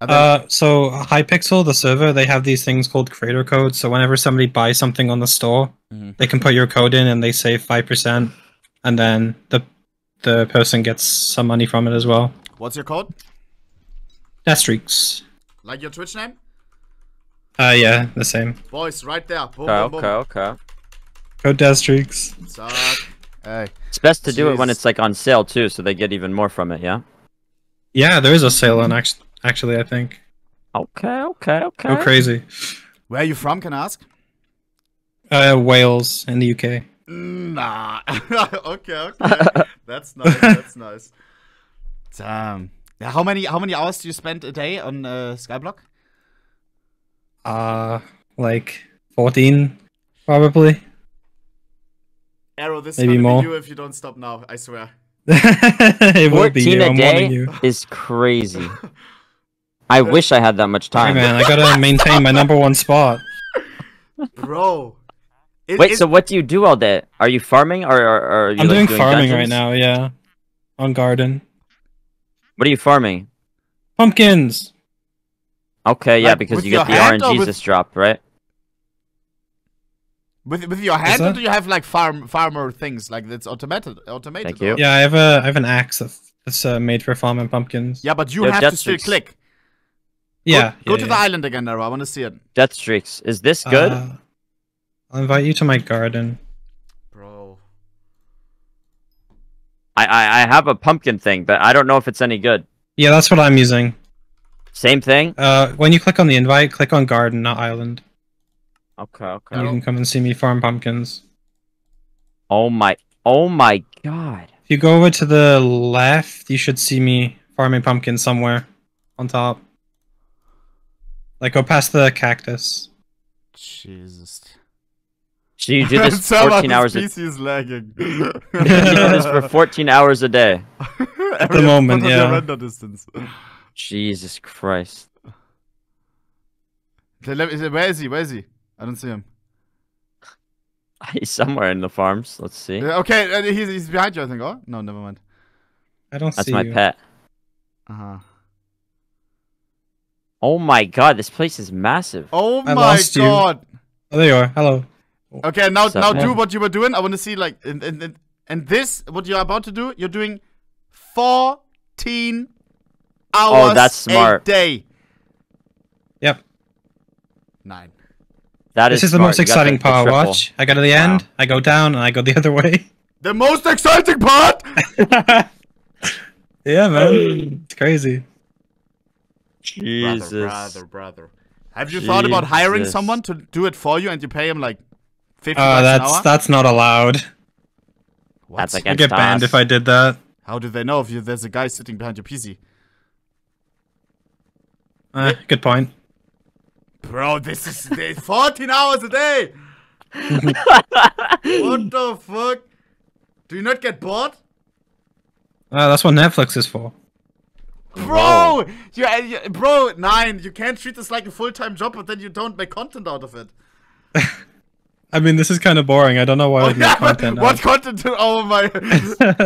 And then- Uh, so Hypixel, the server, they have these things called creator codes. So whenever somebody buys something on the store, Mhm. they can put your code in and they save five percent, and then the the person gets some money from it as well. what's your code? DeathStreeks. Like your Twitch name? Uh, yeah, the same. Boys, right there. Boom, Okay, boom, okay, boom. okay. Code DeathStreeks. Suck. Hey. It's best to do it when it's like on sale too, so they get even more from it. Yeah. Yeah, there is a sale on act- actually. I think. Okay, okay, okay. Go crazy. Where are you from, can I ask? Uh, Wales in the UK. Nah. okay, okay. That's nice. That's nice. Damn. Yeah, how many how many hours do you spend a day on uh, Skyblock? Uh, like fourteen, probably. Arrow, this Maybe is gonna more. be you if you don't stop now. I swear. it will be Fourteen you. a I'm day warning you. is crazy. I wish I had that much Hey time. man, I gotta maintain my number one spot. Bro. It- Wait, it- so what do you do all day? Are you farming or, or, or are you I'm like, doing farming right now. Yeah, on garden. What are you farming? Pumpkins. Okay, yeah, Like, because you your get the hand or RNGs with- drop, right? With with your hand, or do you have like farm farmer things like that's automated automated? Thank or- Yeah, I have a I have an axe that's, that's uh, made for farming pumpkins. Yeah, but you Yo, have to Death still Streaks. click. yeah. Go, go yeah, to yeah. the island again, Arrow. I want to see it. Death streaks. Is this good? Uh, I'll invite you to my garden. Bro. I, I I have a pumpkin thing, but I don't know if it's any good. Yeah, that's what I'm using. Same thing. Uh, when you click on the invite, click on garden, not island, Okay, and okay. you can come and see me farm pumpkins. Oh my, oh my god. If you go over to the left, you should see me farming pumpkins somewhere on top. Like go past the cactus. Jesus. So you do this Somehow 14 hours a PC is lagging. you do this for 14 hours a day. At the moment, yeah. render distance. Jesus Christ. Okay, let Where is he? Where is he? I don't see him. He's somewhere in the farms. Let's see. Yeah, Okay, uh, he's, he's behind you, I think. Oh, no, never mind. I don't That's see That's my you. pet. Uh huh. Oh my god, this place is massive. Oh I my lost you. god. Oh, there you are. Hello. Okay, now What's up, now do man? what you were doing. I want to see like and, and, and, and this what you're about to do. You're doing 14 hours Oh, that's smart. a day. Yep. Nine. That This is the most exciting the- the part. triple. Watch. I go to the end. I go down, and I go the other way. The most exciting part. yeah, man. It's crazy. Jesus. Brother, brother, brother. Have you thought about hiring someone to do it for you and you pay him like 50 Uh, bucks an that's hour? that's not allowed. What? That's I get banned us. if I did that. How do they know if you, there's a guy sitting behind your PC? Uh, good point. Bro, this is the 14 hours a day. what the fuck? Do you not get bored? Uh, that's what Netflix is for. Bro, you, uh, you, bro, nine. You can't treat this like a full-time job, but then you don't make content out of it. I mean, this is kind of boring. I don't know why I Oh, make yeah, content. what out. content? Do, oh my!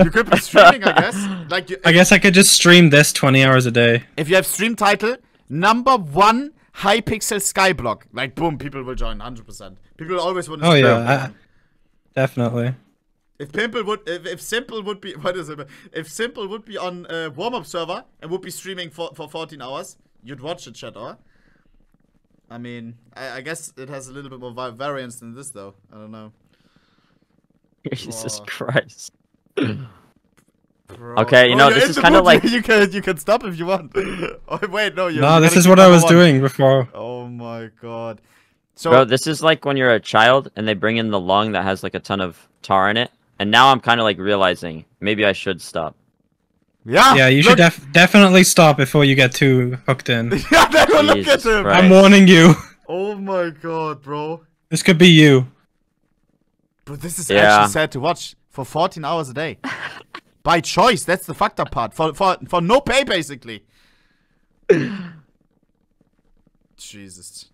you could be streaming, I guess. Like, you, I guess I could just stream this 20 hours a day. if you have stream title number one Hypixel Skyblock, like boom, people will join 100. percent People always want to. Oh yeah, I, definitely. If Pimple would, if, if s1mple would be, what is it? If s1mple would be on a warm-up server and would be streaming for, for 14 hours, you'd watch it, chat, or? I mean, I, I guess it has a little bit more vi- variance than this, though. I don't know. Jesus Oh. Christ. Bro. Okay, you Oh, know, you're this is kinda like- you can you can stop if you want. oh wait, no, you're, No, this is what I was one. doing before. Oh my god. So Bro, this is like when you're a child and they bring in the lung that has like a ton of tar in it. And now I'm kind of like realizing maybe I should stop. yeah, Yeah, you look, should def- definitely stop before you get too hooked in. yeah, then look at him. Christ. I'm warning you. Oh my god, bro. This could be you. But this is Yeah. actually sad to watch for 14 hours a day. By choice, that's the fucked up part. For for for no pay basically. Jesus.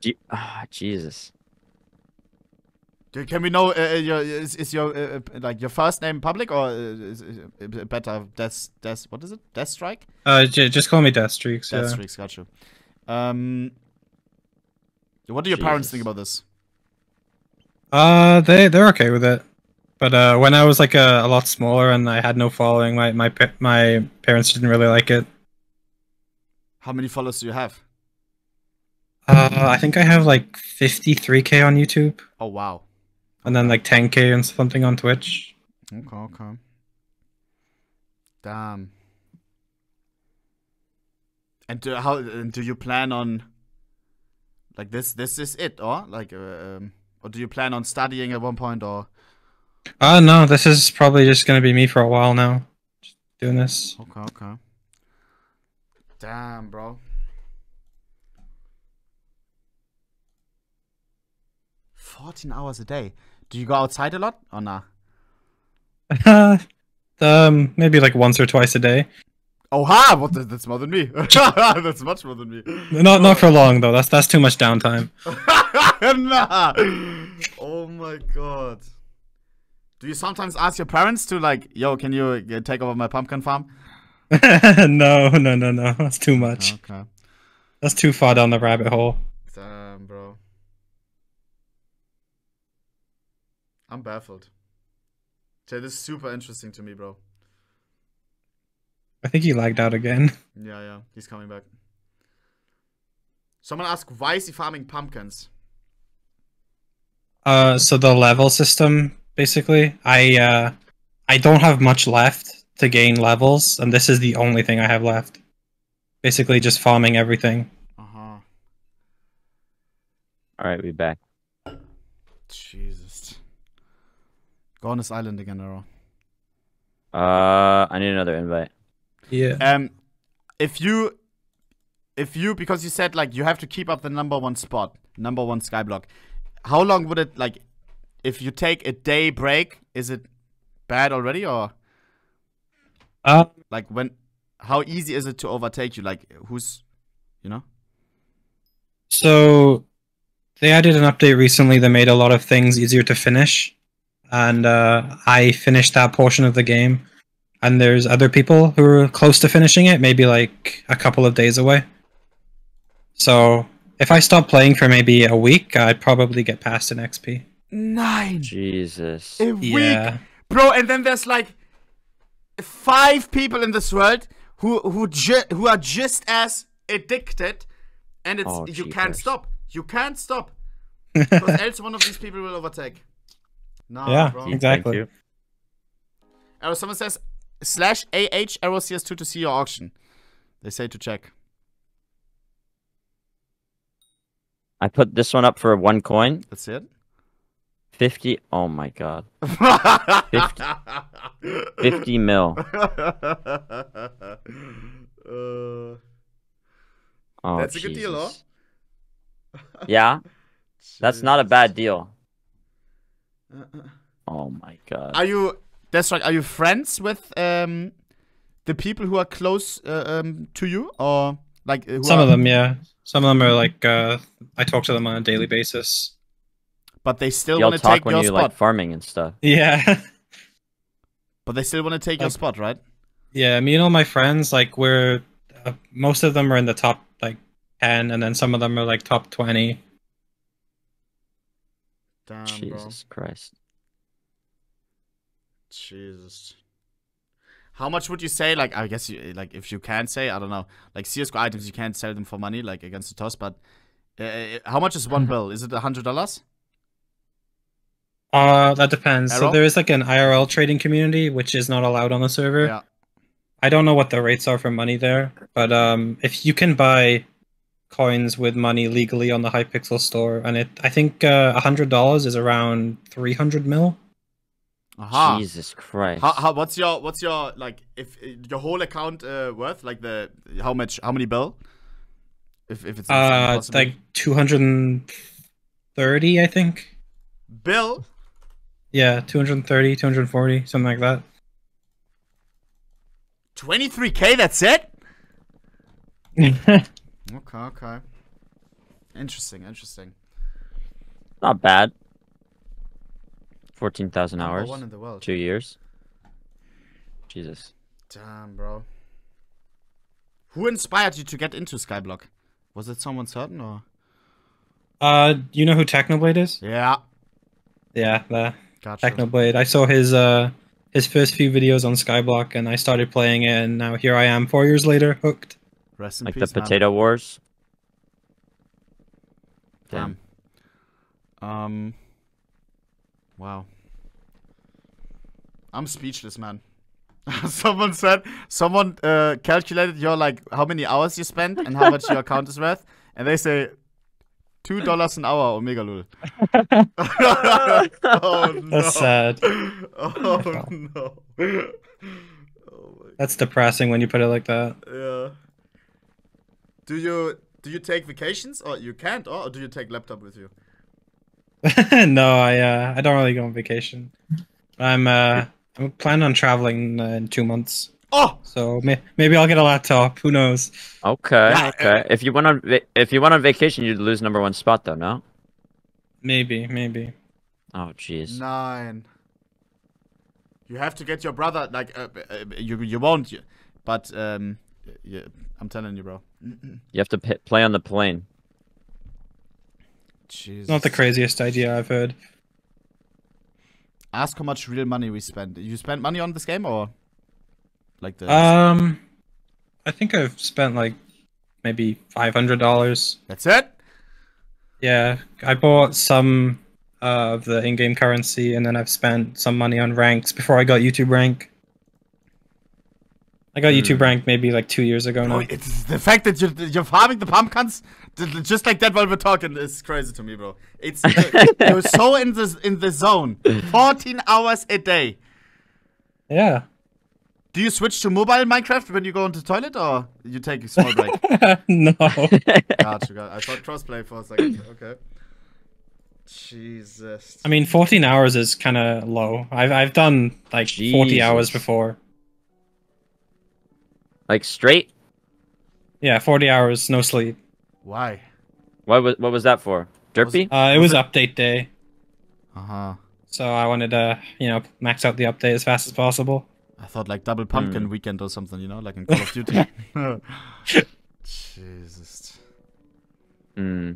Je- ah, Jesus. Can we know uh, uh, your is, is your uh, uh, like your first name public or uh, is, is it better Death Death what is it Death Strike Uh, j- just call me DeathStreeks. Death Yeah. Streaks got you. Um, what do your parents think about this? Uh, they they're okay with it. But uh, when I was like a, a lot smaller and I had no following, my my my parents didn't really like it. How many followers do you have? Uh, I think I have like 53k on YouTube, Oh wow. and then like 10k and something on Twitch. Okay, okay. Damn. And do, how and do you plan on like this? This is it, or like, uh, um, or do you plan on studying at one point, or Uh, no, this is probably just gonna be me for a while now, just doing this. okay, okay. Damn, bro. Fourteen hours a day. Do you go outside a lot or nah? um, maybe like once or twice a day. Oh ha! What? The, that's more than me. that's much more than me. Not not for long though. That's that's too much downtime. nah. Oh my god. Do you sometimes ask your parents to like, yo, can you uh, take over my pumpkin farm? no, no, no, no. That's too much. Okay. That's too far down the rabbit hole. Damn, bro. I'm baffled. Jay, this is super interesting to me, bro. I think he lagged out again. Yeah, yeah, he's coming back. Someone asked, why is he farming pumpkins? Uh, so the level system, basically, I uh, I don't have much left to gain levels, and this is the only thing I have left. Basically, just farming everything. Uh huh. All right, we back. Jesus. Go on this island again, Arrow. Uh, I need another invite. Yeah. Um, if you, if you, because you said like you have to keep up the number one spot, number one skyblock. How long would it like, if you take a day break? Is it bad already, or Uh, like when? How easy is it to overtake you? Like who's, you know? so they added an update recently that made a lot of things easier to finish, and uh, I finished that portion of the game. And there's other people who are close to finishing it, maybe like a couple of days away. So if I stop playing for maybe a week, I'd probably get past an XP. Nine Jesus. a week, Yeah. bro. And then there's like five people in this world who who ju- who are just as addicted, and it's Oh, you can't stop. You can't stop because else one of these people will overtake. No, Yeah. bro. Thank Exactly. you. Arrow, someone says slash ah arrow cs2 to see your auction. They say to check. I put this one up for one coin. That's it. 50. Oh my god. 50 mil. Uh, Oh, That's a good deal, huh? Jesus. Yeah, that's not a bad deal. Oh my god. Are you? That's right. Are you friends with um the people who are close uh, um to you, or like uh, who Some are, of them, yeah. Some of them are like uh, I talk to them on a daily basis. But they still want to take when your you spot. like farming and stuff. Yeah, but they still want to take your Um, spot, right? yeah. Me and all my friends, like we're uh, most of them are in the top like ten, and then some of them are like top twenty. Damn, Jesus Christ. Jesus. How much would you say? Like, I guess you like if you can say, I don't know. Like CS:GO items, you can't sell them for money, like against the toss. But uh, how much is one bill? Is it a hundred dollars? Uh, that depends. Arrow? So there is like an IRL trading community, which is not allowed on the server. Yeah. I don't know what the rates are for money there, but um, if you can buy coins with money legally on the Hypixel store, and it, I think uh, a hundred dollars is around three hundred mil. Aha. Jesus Christ. How, how what's your what's your like if your whole account uh, worth like the how much how many bill If if it's Uh, possible. like 230, I think. Bill. Yeah, 230, 240, something like that. 23k. That's it. Okay. Okay. Interesting. Interesting. Not bad. Fourteen thousand hours. one in the world. Two years. Jesus. Damn, bro. Who inspired you to get into Skyblock? Was it someone certain or? Uh, you know who Technoblade is? Yeah. Yeah, the Gotcha. Technoblade. I saw his uh his first few videos on Skyblock, and I started playing it, and now here I am, four years later, hooked. Rest in Like peace, the man. potato wars. Damn. Um. Wow. I'm speechless, man. someone said, someone uh, calculated your like how many hours you spent and how much your account is worth, and they say two dollars an hour, OMEGALUL. oh no! That's sad. Oh no! Oh my That's depressing when you put it like that. yeah. Do you do you take vacations or you can't or do you take laptop with you? no, I uh, I don't really go on vacation. I'm uh, I'm planning on traveling uh, in two months, Oh, so may- maybe I'll get a laptop. Who knows? Okay. Yeah, okay. If you went on va- if you went on vacation, you'd lose number one spot though. No. Maybe, maybe. Oh jeez. nine. You have to get your brother like uh, uh, you you won't, you- but um, yeah, I'm telling you, bro. You have to p- play on the plane. Jesus. Not the craziest idea I've heard. Ask how much real money we spend. You spend money on this game or like the? Um, I think I've spent like maybe five hundred dollars. That's it. Yeah, I bought some uh, of the in-game currency, and then I've spent some money on ranks before I got YouTube rank. I got YouTube rank maybe like two years ago now. Oh, it's the fact that you're, you're farming the pumpkins just like that while we're talking is crazy to me, bro. It's you're so in the in the zone. 14 hours a day. Yeah. Do you switch to mobile Minecraft when you go into the toilet, or you take a small break? no. gotcha, gotcha. I thought crossplay for a second. Okay. Jesus. I mean, 14 hours is kind of low. I've I've done like 40 hours before. Like straight. Yeah, 40 hours, no sleep. Why? What was what was that for? Derpy? Uh, it was update day, Uh huh. so I wanted to, you know, max out the update as fast as possible. I thought like double pumpkin weekend or something, you know, like in Call of Duty. Jesus. Hmm.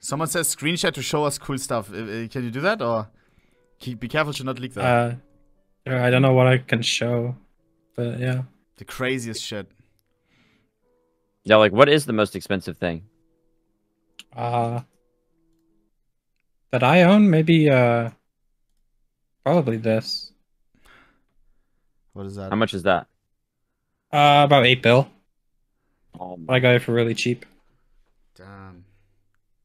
Someone says screenshot to show us cool stuff. Uh, uh, Can you do that or keep, be careful to not leak that? Uh, I don't know what I can show, but yeah. the craziest shit. Yeah. Like, what is the most expensive thing? Uh, that I own, maybe uh, probably this. What is that? How much is that? Uh, about eight bill. Oh But I got it for really cheap. Damn.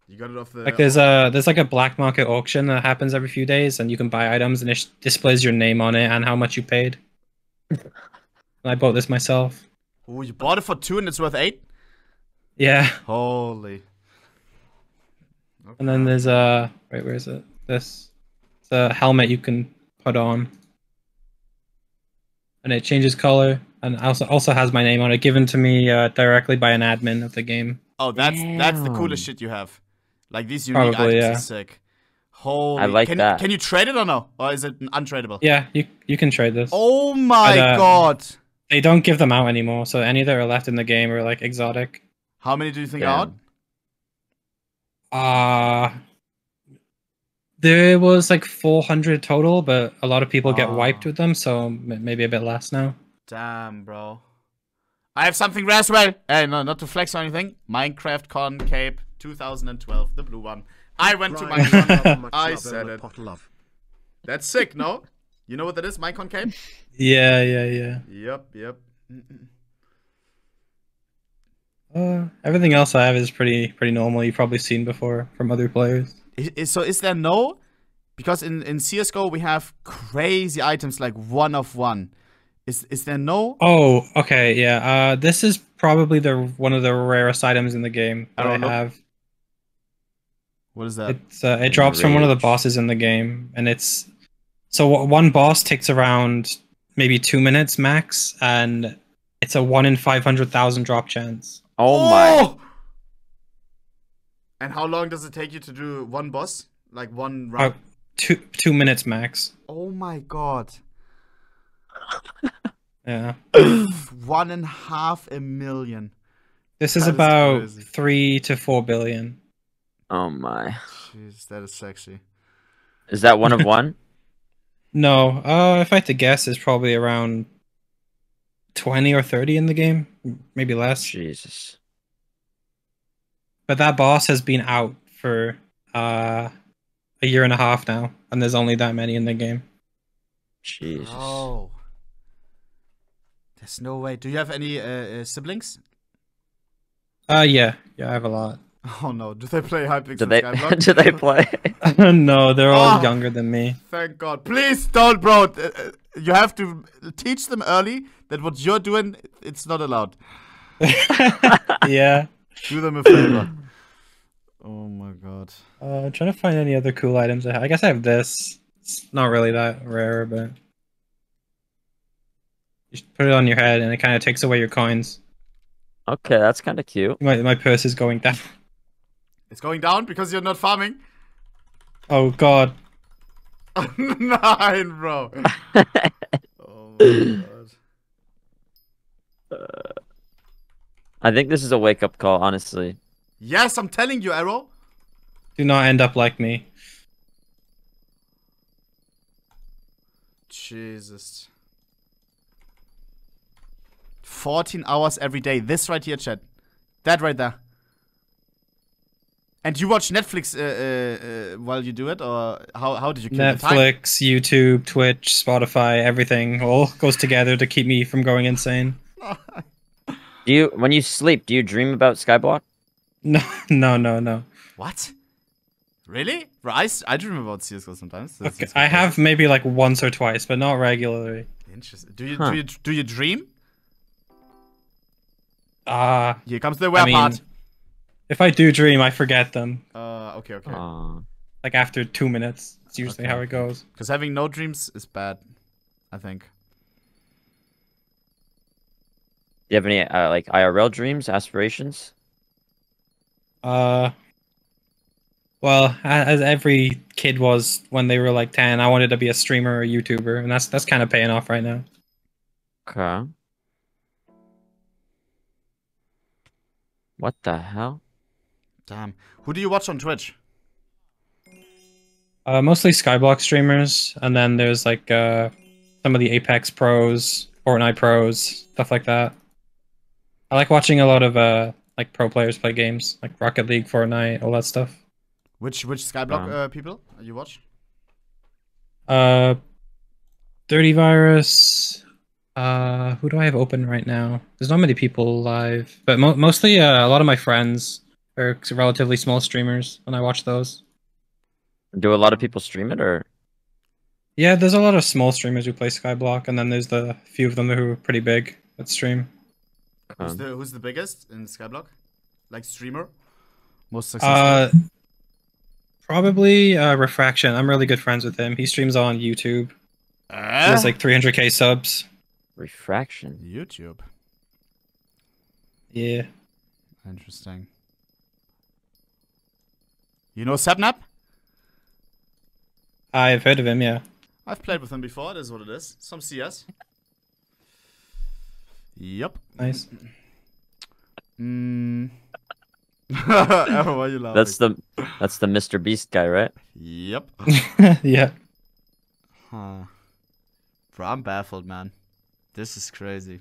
You got it off the. Like there's a there's like a black market auction that happens every few days, and you can buy items, and it displays your name on it and how much you paid. and I bought this myself. Oh, you bought it for two and it's worth eight? Yeah, Holy. and then there's a wait, where is it? This it's a helmet you can put on, and it changes color, and also also has my name on it, given to me uh, directly by an admin of the game. Oh, that's that's the coolest shit you have. Like these unique Probably, items yeah. are sick. Holy. I like can, that. Can you trade it or no? Or is it untradeable? Yeah, you you can trade this. Oh my But, uh, god. They don't give them out anymore, so any that are left in the game are like exotic. How many do you think Damn. are out? Uh there was like 400 total, but a lot of people get Oh. wiped with them, so maybe a bit less now. Damn, bro. I have something rare as well. Hey, no, not to flex or anything. Minecraft Con Cape 2012, the blue one. I went to Brian, Minecraft. love, I said Emma it. Love. That's sick, no? You know what that is, Minecon Cape? Yeah, yeah, yeah. Yep, yep. Uh, everything else I have is pretty pretty normal. You've probably seen before from other players. I- I- So is there no? Because in, in CSGO we have crazy items like one of one. Is is there no? Oh, okay, yeah. Uh, this is probably the one of the rarest items in the game I that I, don't know. have. What is that? It's uh, it drops from one of the bosses in the game, and it's so one boss takes around maybe two minutes max, and it's a one in five hundred thousand drop chance. Oh, my. And how long does it take you to do one boss? Like one Uh, round? two two minutes max. oh my god. Yeah, One and a half a million. this is That is about crazy. three to four billion. Oh my. Jeez, that is sexy. Is that one of one? No, uh, if I had to guess, it's probably around twenty or thirty in the game, maybe less. Jesus. But that boss has been out for uh a year and a half now, and there's only that many in the game. Jesus. Oh. There's no way. Do you have any uh, uh, siblings? Uh, yeah, yeah, I have a lot. Oh no. Do they play Hypixel Do they Skyblock? do they play? no, they're all Oh. younger than me. Thank God. Please don't, bro. Uh, uh, You have to teach them early that what you're doing, it's not allowed. yeah. Do them a favor. oh my God. Uh, I'm trying to find any other cool items. I, ha- I guess I have this. It's not really that rare, but you just put it on your head, and it kind of takes away your coins. Okay, that's kind of cute. My my purse is going down. It's going down because you're not farming? Oh God. Nine, bro. oh my God. I think this is a wake up call, honestly. Yes, I'm telling you, Arrow. Do not end up like me. Jesus. 14 hours every day. This right here, chat. That right there. And you watch Netflix uh, uh, uh, while you do it, or how, how did you kill the time? Netflix, YouTube, Twitch, Spotify, everything all goes together to keep me from going insane. Do you when you sleep, do you dream about Skyblock? No, no, no, no. What? Really? Bro, I, s- I dream about CSGO sometimes. That's- Okay, that's I my have maybe like once or twice, but not regularly. Interesting. Do you, Huh. do you do you dream? Ah, Here comes the wear mean- part. if I do dream, I forget them. Uh, okay, okay. Aw. Like after two minutes, it's usually Okay. how it goes. Because having no dreams is bad, I think. Do you have any uh, like IRL dreams, aspirations? Uh, well, as every kid was when they were like ten, I wanted to be a streamer or a YouTuber, and that's that's kind of paying off right now. Okay. What the hell? Damn. Who do you watch on Twitch? Uh, mostly Skyblock streamers, and then there's like uh, some of the Apex pros, Fortnite pros, stuff like that. I like watching a lot of uh, like pro players play games, like Rocket League, Fortnite, all that stuff. Which which Skyblock Um. uh, people you watch? Uh, Dirty Virus. Uh, who do I have open right now? There's not many people live, but mo- mostly uh, a lot of my friends are relatively small streamers, and I watch those. Do a lot of people stream it or? Yeah, there's a lot of small streamers who play Skyblock, and then there's the few of them who are pretty big that stream. Who's Um, the who's the biggest in Skyblock? Like streamer? Most successful. Uh, probably uh, Refraction. I'm really good friends with him. He streams on YouTube. He Eh? has like 300k subs. refraction. YouTube. Yeah. Interesting. You know Sapnap? I've heard of him, yeah. I've played with him before. It is what it is. Some CS. Yep. Nice. Mm. Why are you laughing? That's the that's the Mr. Beast guy, right? Yep. yeah. Huh. Bro, I'm baffled, man. This is crazy.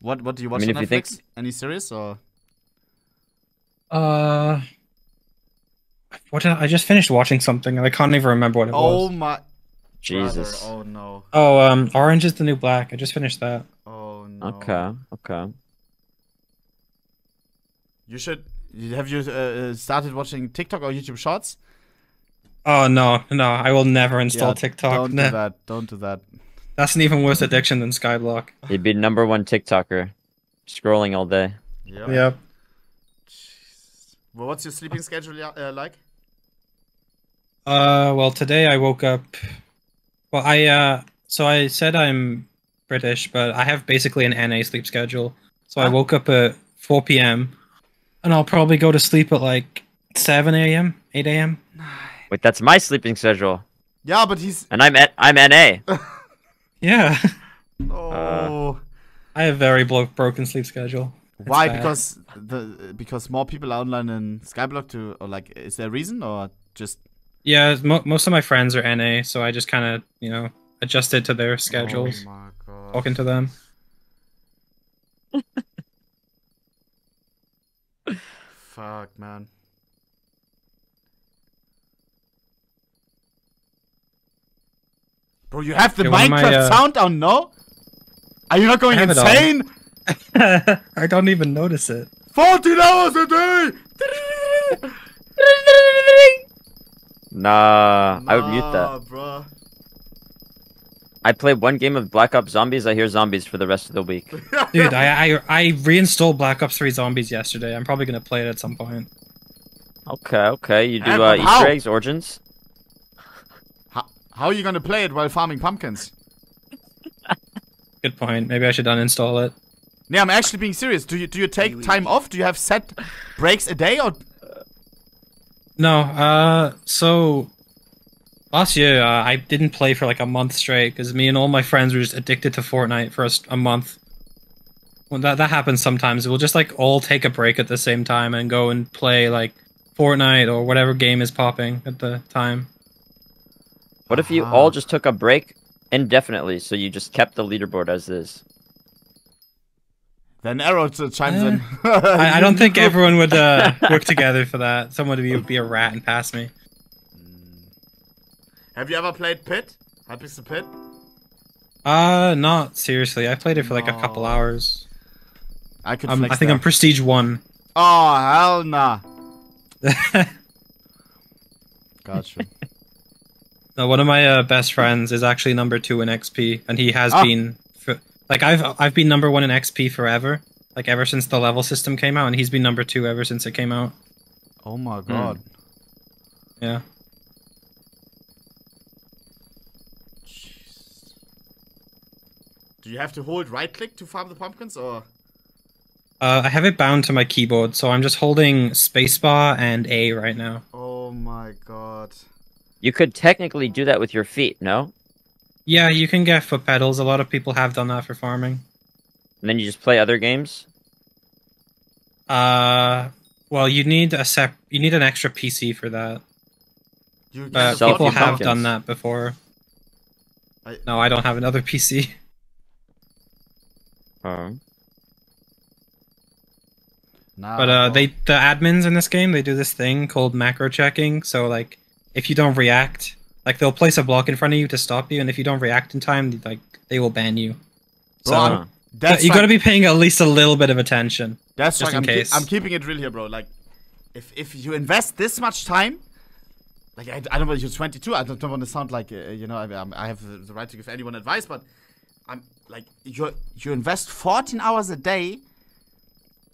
What What do you watch mean, on if you Netflix? think- Any series or? Uh, what? Did I, I just finished watching something and I can't even remember what it Oh was. Oh my. Jesus. Brother, oh no. Oh, um, Orange is the New Black. I just finished that. Oh no. Okay. Okay. You should. Have you uh, uh, started watching TikTok or YouTube Shorts? Oh no, no, I will never install Yeah, TikTok. Don't No. do that. Don't do that. That's an even worse addiction than Skyblock. He'd be number one TikToker, scrolling all day. Yeah. Yep. Jesus. Well, what's your sleeping schedule uh, like? Uh, well, today I woke up. Well, I uh, so I said I'm British, but I have basically an NA sleep schedule. So I ah. woke up at 4 p.m. and I'll probably go to sleep at like 7 a.m., 8 a.m. Wait, that's my sleeping schedule, Yeah, but he's. and I'm at I'm NA. Yeah, Oh. I have very blo- broken sleep schedule. It's Why? bad. Because the because more people are online in Skyblock to or like is there a reason or just Yeah, mo- most of my friends are NA, so I just kind of you know adjusted to their schedules, Oh my god. Talking to them. Fuck, man. Bro, you have the Yeah, one of my, Minecraft uh, sound on, no? Are you not going I have it on. insane? I don't even notice it. 14 hours a day! Nah, I would mute that. bro. I play one game of Black Ops Zombies. I hear zombies for the rest of the week. Dude, I, I I reinstalled Black Ops 3 Zombies yesterday. I'm probably gonna play it at some point. Okay, okay. You do Yeah, uh, but how? Easter eggs, origins. How, how are you gonna play it while farming pumpkins? Good point. Maybe I should uninstall it. Nee, I'm actually being serious. Do you do you take time off? Do you have set breaks a day or No, uh, so last year uh, I didn't play for like a month straight because me and all my friends were just addicted to Fortnite for a month. Well, that that happens sometimes. We'll just like all take a break at the same time and go and play like Fortnite or whatever game is popping at the time. What if you Ah. all just took a break indefinitely, so you just kept the leaderboard as is? then Arrow chimes Eh. in? I, I don't think everyone would uh, work together for that. Someone would be, be a rat and pass me. Have you ever played Pit? Hypixel Pit? Uh, not seriously. I played it for like a couple hours. I could Um, I think there. I'm Prestige One. Oh hell nah. Gotcha. No, one of my uh, best friends is actually number two in XP, and he has Ah. been for, like I've I've been number one in XP forever, like ever since the level system came out, and he's been number two ever since it came out. oh my god. Yeah, Do you have to hold right click to farm the pumpkins or? uh, I have it bound to my keyboard, so I'm just holding spacebar and A right now. Oh my god. You could technically do that with your feet, no? Yeah, you can get foot pedals. A lot of people have done that for farming. And then you just play other games. Uh, well, you need a sep- you need an extra PC for that. You But can't people have pumpkins. done that before. I- No, I don't have another PC. Oh. Nah, But uh, they the admins in this game they do this thing called macro checking. So like, if you don't react, like they'll place a block in front of you to stop you, and if you don't react in time, like they will ban you. So Bro, Huh. That's you like- got to be paying at least a little bit of attention. That's just like in I'm, keep- case. I'm keeping it real here, bro. Like, if if you invest this much time, like I, I don't know, you're 22. I don't, don't want to sound like uh, you know I, I'm- have the, the right to give anyone advice, but I'm like you you invest 14 hours a day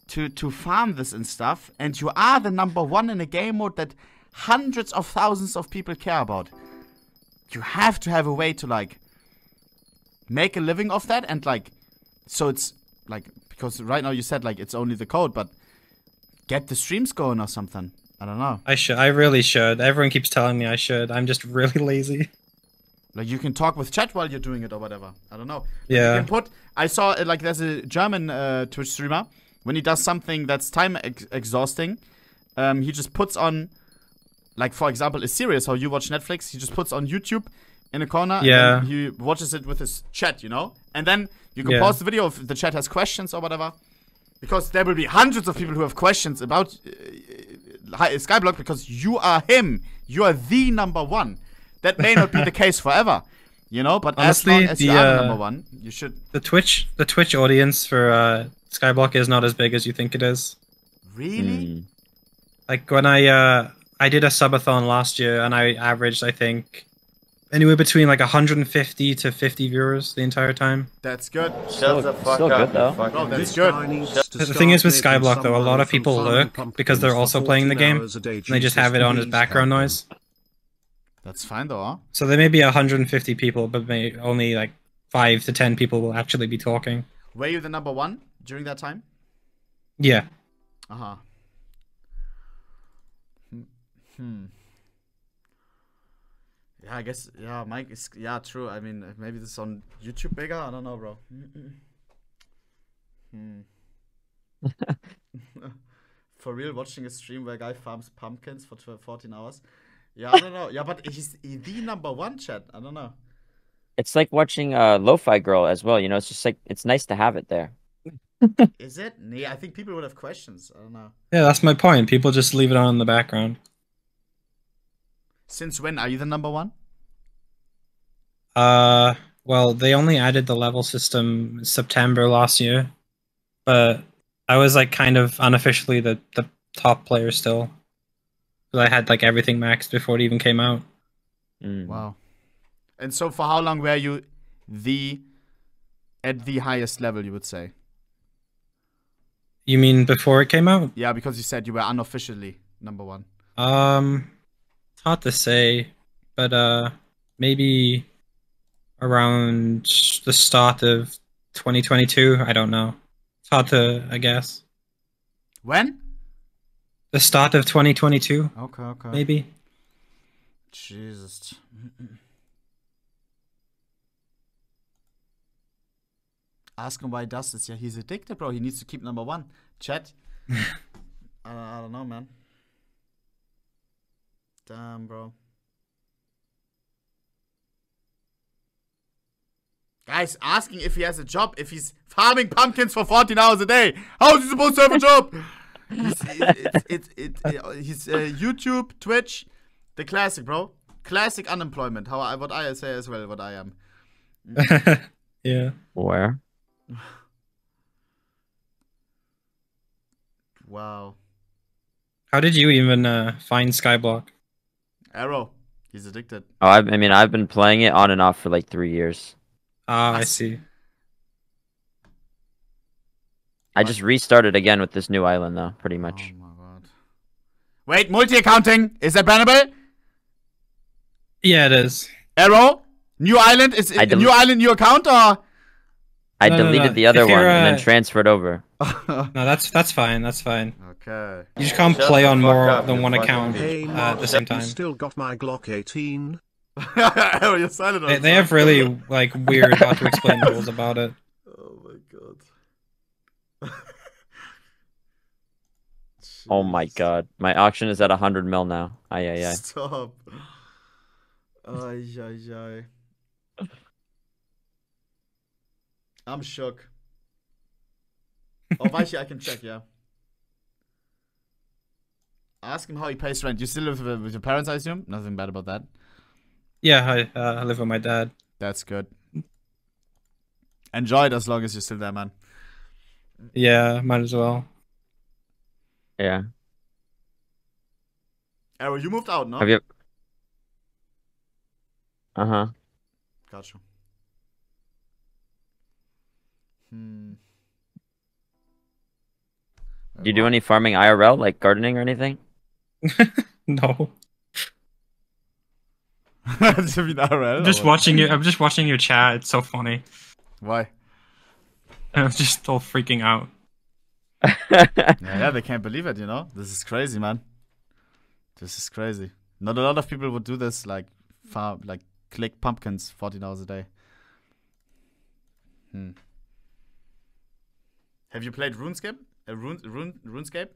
to to farm this and stuff, and you are the number one in a game mode that hundreds of thousands of people care about. You have to have a way to like make a living off that and like so it's like because right now you said like it's only the code but get the streams going or something i don't know I should. I really should. Everyone keeps telling me I should. I'm just really lazy. Like you can talk with chat while you're doing it or whatever. I don't know. Like, you Yeah. can put i saw uh, like there's a german uh, twitch streamer. When he does something that's time ex- exhausting um, he just puts on like for example a series. How you watch netflix he just puts on youtube in a corner Yeah. and he watches it with his chat you know? And then you can Yeah. pause the video if the chat has questions or whatever. Because there will be hundreds of people who have questions about uh, uh, skyblock because you are him. You are the number one that may not be the case forever you know but Honestly, as long as you the, are the uh, number one you should The Twitch the Twitch audience for uh, Skyblock is not as big as you think it is. really Hmm. Like when I uh I did a subathon last year and I averaged I think anywhere between like 150 to 50 viewers the entire time. That's good. Still, still good though. Bro, that's good. guy needs to The thing is with Skyblock, though, a lot of people from farming lurk because they're also playing the game, hours a day. And they just have it on as background noise. That's fine though, huh? So there may be 150 people, but may only like five to 10 people will actually be talking. Were you the number one during that time? Yeah. Uh huh. Hmm. hmm. Yeah, I guess. Yeah, Mike is. Yeah, true. I mean, maybe this is on YouTube bigger. I don't know, bro. Hmm. for real, watching a stream where a guy farms pumpkins for 12, 14 hours. Yeah, I don't know. Yeah, but he's the number one chat. I don't know. It's like watching uh, Lo-Fi Girl as well. You know, it's just like it's nice to have it there. Is it? Yeah, I think people would have questions. I don't know. Yeah, that's my point. People just leave it on in the background. Since when are you the number one? Uh, well, they only added the level system September last year, but I was like kind of unofficially the the top player still. 'Cause I had like everything maxed before it even came out. Mm. Wow. And so for how long were you the at the highest level you would say? You mean before it came out? Yeah, because you said you were unofficially number one. Um, it's hard to say, but uh, maybe around the start of 2022. I don't know. It's hard to, I guess. When? The start of 2022, Okay, okay. maybe. Jesus. Ask him why he does this. Yeah, he's addicted, bro. He needs to keep number one. Chat. I, I don't know, man. Damn, bro. Guys, asking if he has a job, if he's farming pumpkins for 14 hours a day. How is he supposed to have a job? he's, it, it, it, it, he's uh, YouTube, Twitch, the classic, bro. Classic unemployment. How I, what I say as well, what I am. yeah. Where? Wow. How did you even uh, find Skyblock? Arrow. He's addicted. Oh, I, I mean, I've been playing it on and off for like three years. Ah, I see. I just restarted again with this new island, though. Pretty much. Oh my god. Wait, multi-accounting. Is that bannable? Yeah, it is. Arrow? New island? Is I it new island new account or? I No, no, deleted no. the other If you're, one and then uh, transferred over. No, that's that's fine. That's fine. okay. You just can't Shut play on more up, than one account. Hey, uh, at the same you time. still got my Glock 18. Arrow, you're silent on They, they have really like weird, hard to explain rules about it. Oh my god. Oh my god. My auction is at 100 mil now. Ay, ay, ay. Stop. Ay, ay, ay. I'm shook. Oh, Weichi, I can check, yeah. Ask him how he pays rent. You still live with, with your parents, I assume? Nothing bad about that. Yeah, I uh, I live with my dad. That's good. Enjoy it as long as you're still there, man. Yeah, might as well. Yeah. Arrow, you moved out, no? Have you? Uh huh. Gotcha. Hmm. Do you do any farming IRL, like gardening or anything? No, To be IRL, I'm just watching you. I'm just watching your chat. It's so funny. Why? I'm just all freaking out. Yeah, yeah, they can't believe it, you know? This is crazy, man. This is crazy. Not a lot of people would do this, like, farm, like, click pumpkins 14 hours a day. Hmm. Have you played RuneScape? Uh, Rune, Rune, RuneScape?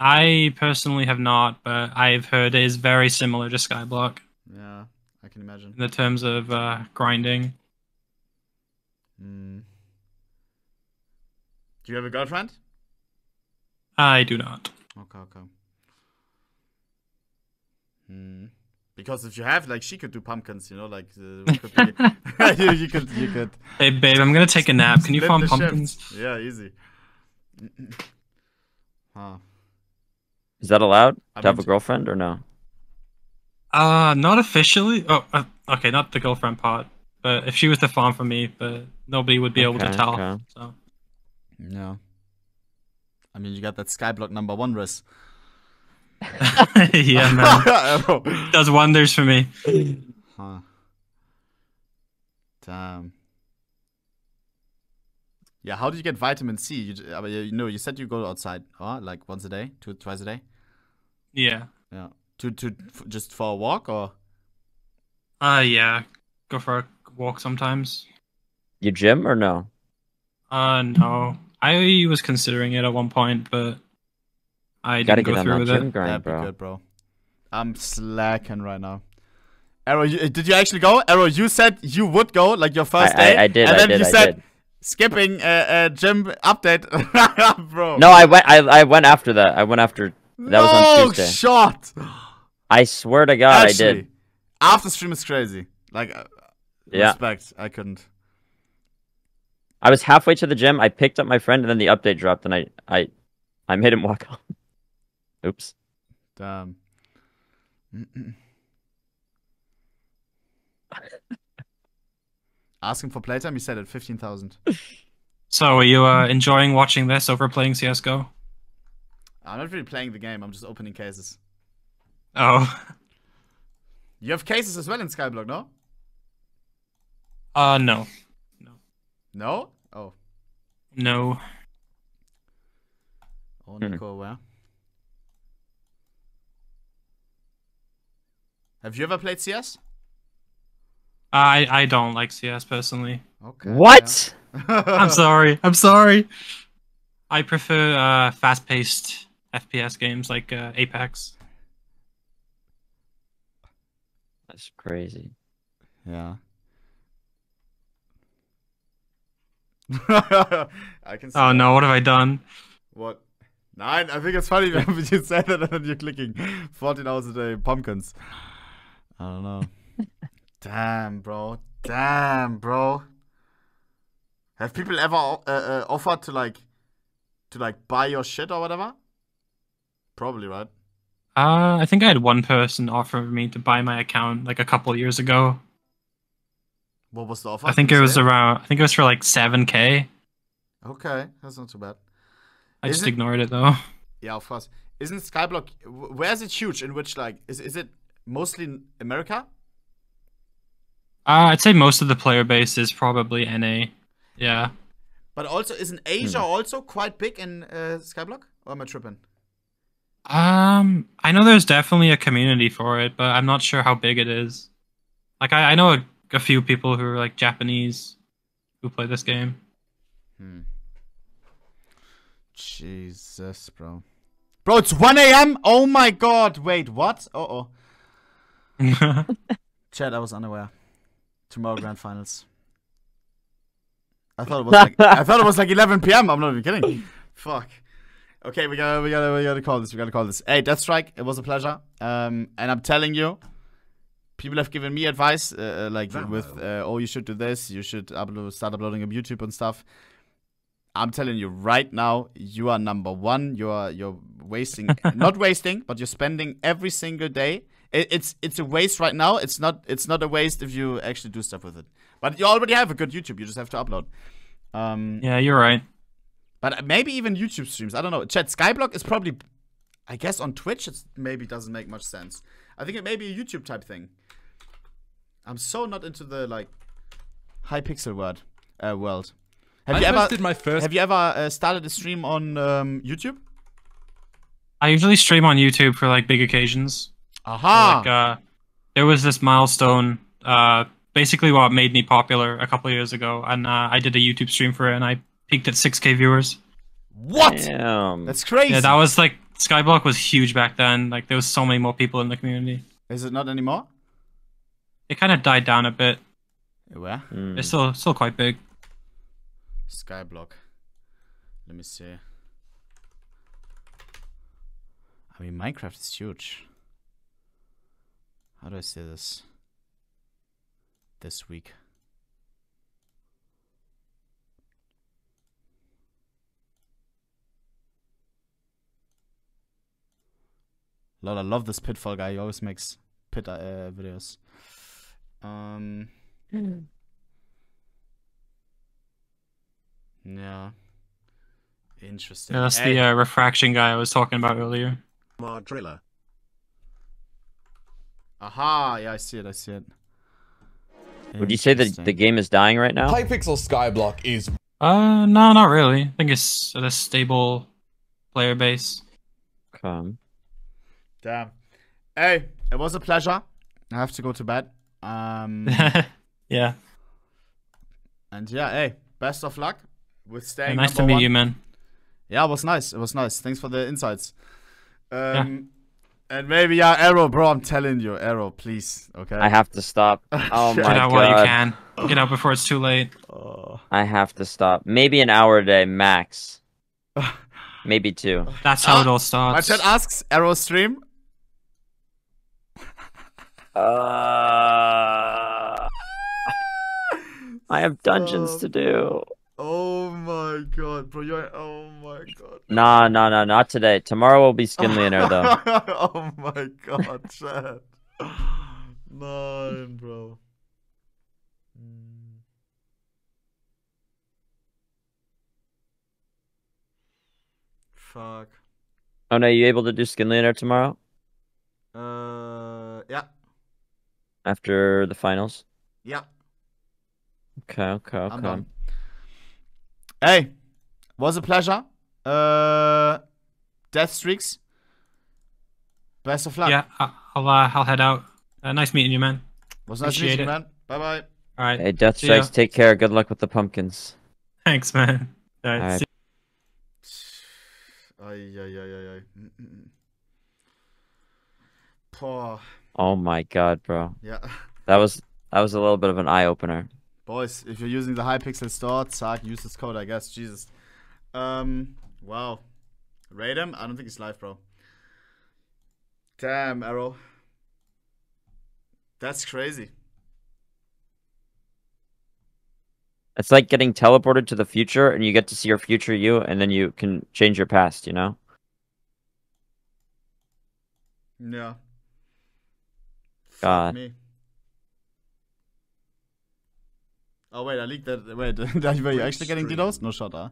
I personally have not, but I've heard it is very similar to Skyblock Yeah, I can imagine. in the terms of uh, grinding. Hmm. Do you have a girlfriend? I do not. Okay, okay. Hmm. Because if you have, like, she could do pumpkins, you know, like, uh, could be, you, you could, you could. Hey, babe, I'm gonna take a nap. Can you farm the shift. pumpkins? Yeah, easy. huh. Is that allowed I to have mean, a girlfriend or no? Uh, not officially. Oh, uh, Okay, not the girlfriend part, but if she was to farm for me, but nobody would be able to tell. okay. So Yeah. I mean, you got that Skyblock number one risk. yeah, man, does wonders for me. huh. Damn. Yeah, how do you get vitamin C? You, j- uh, you know, you said you go outside, huh? Like once a day, two, twice a day. Yeah. Yeah. To to f- just for a walk or? Uh, yeah. Go for a walk sometimes. You gym or no? Uh, no. I was considering it at one point, but I Gotta didn't get go on through with it. grind, That'd be bro. good, bro. I'm slacking right now. Arrow, you, did you actually go? Arrow, you said you would go, like your I, first day. I, I did. And I then did. you I said did. skipping a uh, uh, gym update, bro. No, I went. I, I went after that. I went after. That was on No Tuesday. shot. I swear to God, I Actually, did. After stream is crazy. Like, uh, Yeah. respect. I couldn't. I was halfway to the gym. I picked up my friend, and then the update dropped, and I, I, I made him walk home. Oops. Damn. Asking for playtime, you said at 15,000. So, are you uh, enjoying watching this over playing CS:GO? I'm not really playing the game, I'm just opening cases. Oh, You have cases as well in Skyblock, no? uh, no, No? Oh. no. Oh, Hmm. Nico, where? Have you ever played CS? I I don't like CS personally. Okay. What? yeah. I'm sorry. I'm sorry. I prefer uh, fast-paced FPS games like uh, Apex. That's crazy. Yeah. I can Oh that. no, what have I done? What? Nein, I think it's funny when you say that and then you're clicking 14 hours a day pumpkins. I don't know. Damn, bro. Damn, bro. Have people ever uh, uh, offered to like to like buy your shit or whatever? Probably, right? Uh, I think I had one person offer me to buy my account like a couple years ago. What was the offer? I think it was say? around. I think it was for like seven k. Okay, that's not too bad. I Is just it- ignored it though. Yeah, of course. Isn't Skyblock? Where is it huge? In which like is is it mostly in America? Uh, I'd say most of the player base is probably NA. Yeah. But also, isn't Asia Hmm. also quite big in uh, Skyblock? Or am I tripping? Um, I know there's definitely a community for it, but I'm not sure how big it is. Like, I, I know a, a few people who are like Japanese who play this game. Hmm. Jesus, bro. Bro, it's 1 a.m. Oh my god. Wait, what? Uh oh. Chad, I was unaware. Tomorrow grand finals. I thought it was like I thought it was like 11 p.m. I'm not even kidding. Fuck. Okay, we gotta we gotta we gotta call this. We gotta call this. Hey, DeathStreeks, it was a pleasure. Um, and I'm telling you, people have given me advice, uh, uh, like with, uh, oh, you should do this. You should upload, start uploading on YouTube and stuff. I'm telling you right now, you are number one. You are you're wasting, not wasting, but you're spending every single day. It, it's it's a waste right now. It's not it's not a waste if you actually do stuff with it. But you already have a good YouTube. You just have to upload. Um, yeah, you're right. but maybe even YouTube streams. I don't know. Chat Skyblock is probably, I guess on Twitch it maybe doesn't make much sense. I think it may be a YouTube type thing. I'm so not into the like Hypixel word uh, world. Have I you ever hosted my first. have you ever uh, started a stream on um, YouTube? I usually stream on YouTube for like big occasions. Aha! Like, uh, there was this milestone, uh, basically what made me popular a couple years ago, and uh, I did a YouTube stream for it, and I peaked at 6k viewers. what? Damn. That's crazy. Yeah, that was like Skyblock was huge back then. Like there was so many more people in the community. Is it not anymore? It kind of died down a bit. Where? Mm. It's still still quite big. Skyblock. Let me see. I mean, Minecraft is huge. How do I say this? This week. Lol, I love this Pitfall guy. He always makes pit uh, videos. Um, yeah. Interesting. Yeah, that's Hey, the uh, refraction guy I was talking about earlier. Mardriller. Aha, yeah, I see it, I see it. Would you say that the game is dying right now? Hypixel Skyblock is Uh, no, not really. I think it's at a stable player base. Come. Damn. Hey, it was a pleasure. I have to go to bed. Um, yeah. and yeah, hey, best of luck with Yeah, staying. nice to meet one. you, man. Yeah, it was nice. It was nice. Thanks for the insights. Um, And maybe, yeah, Arrow, bro, I'm telling you, Arrow, please, okay? I have to stop. Oh Get my Get out while you god. can. Get out before it's too late. Oh. I have to stop. Maybe an hour a day max. Maybe two. That's how Ah, it all starts. My starts. chat asks, Arrow stream? Uh, I have dungeons to do. Oh my god, bro, you're, oh my god. Nah, nah, nah, not today. Tomorrow will be Skin Leonard though. oh my god, chat. Nein, bro. Fuck. Oh no, you able to do Skin Leonard tomorrow Uh, yeah, after the finals? yeah, Okay, okay, I'm okay. done. Hey, was a pleasure. Uh, DeathStreeks. Best of luck. Yeah, I- I'll uh, I'll head out. Uh, nice meeting you, man. was nice appreciate meeting you, it. man. Bye bye. All right. Hey, DeathStreeks, take care. Good luck with the pumpkins. Thanks, man. All right. All right. see- Ay, ay, ay, ay, ay. Poor. Oh my god, bro. Yeah. That was that was a little bit of an eye opener. Boys, if you're using the Hypixel store, Zag, use this code, I guess. Jesus. Um, wow. Rate him? I don't think he's live, bro. Damn, Arrow. That's crazy. It's like getting teleported to the future and you get to see your future you and then you can change your past, you know? Yeah. Fuck God. me. Oh wait, I leaked that. Wait, were you actually getting DDoS? No shot, huh?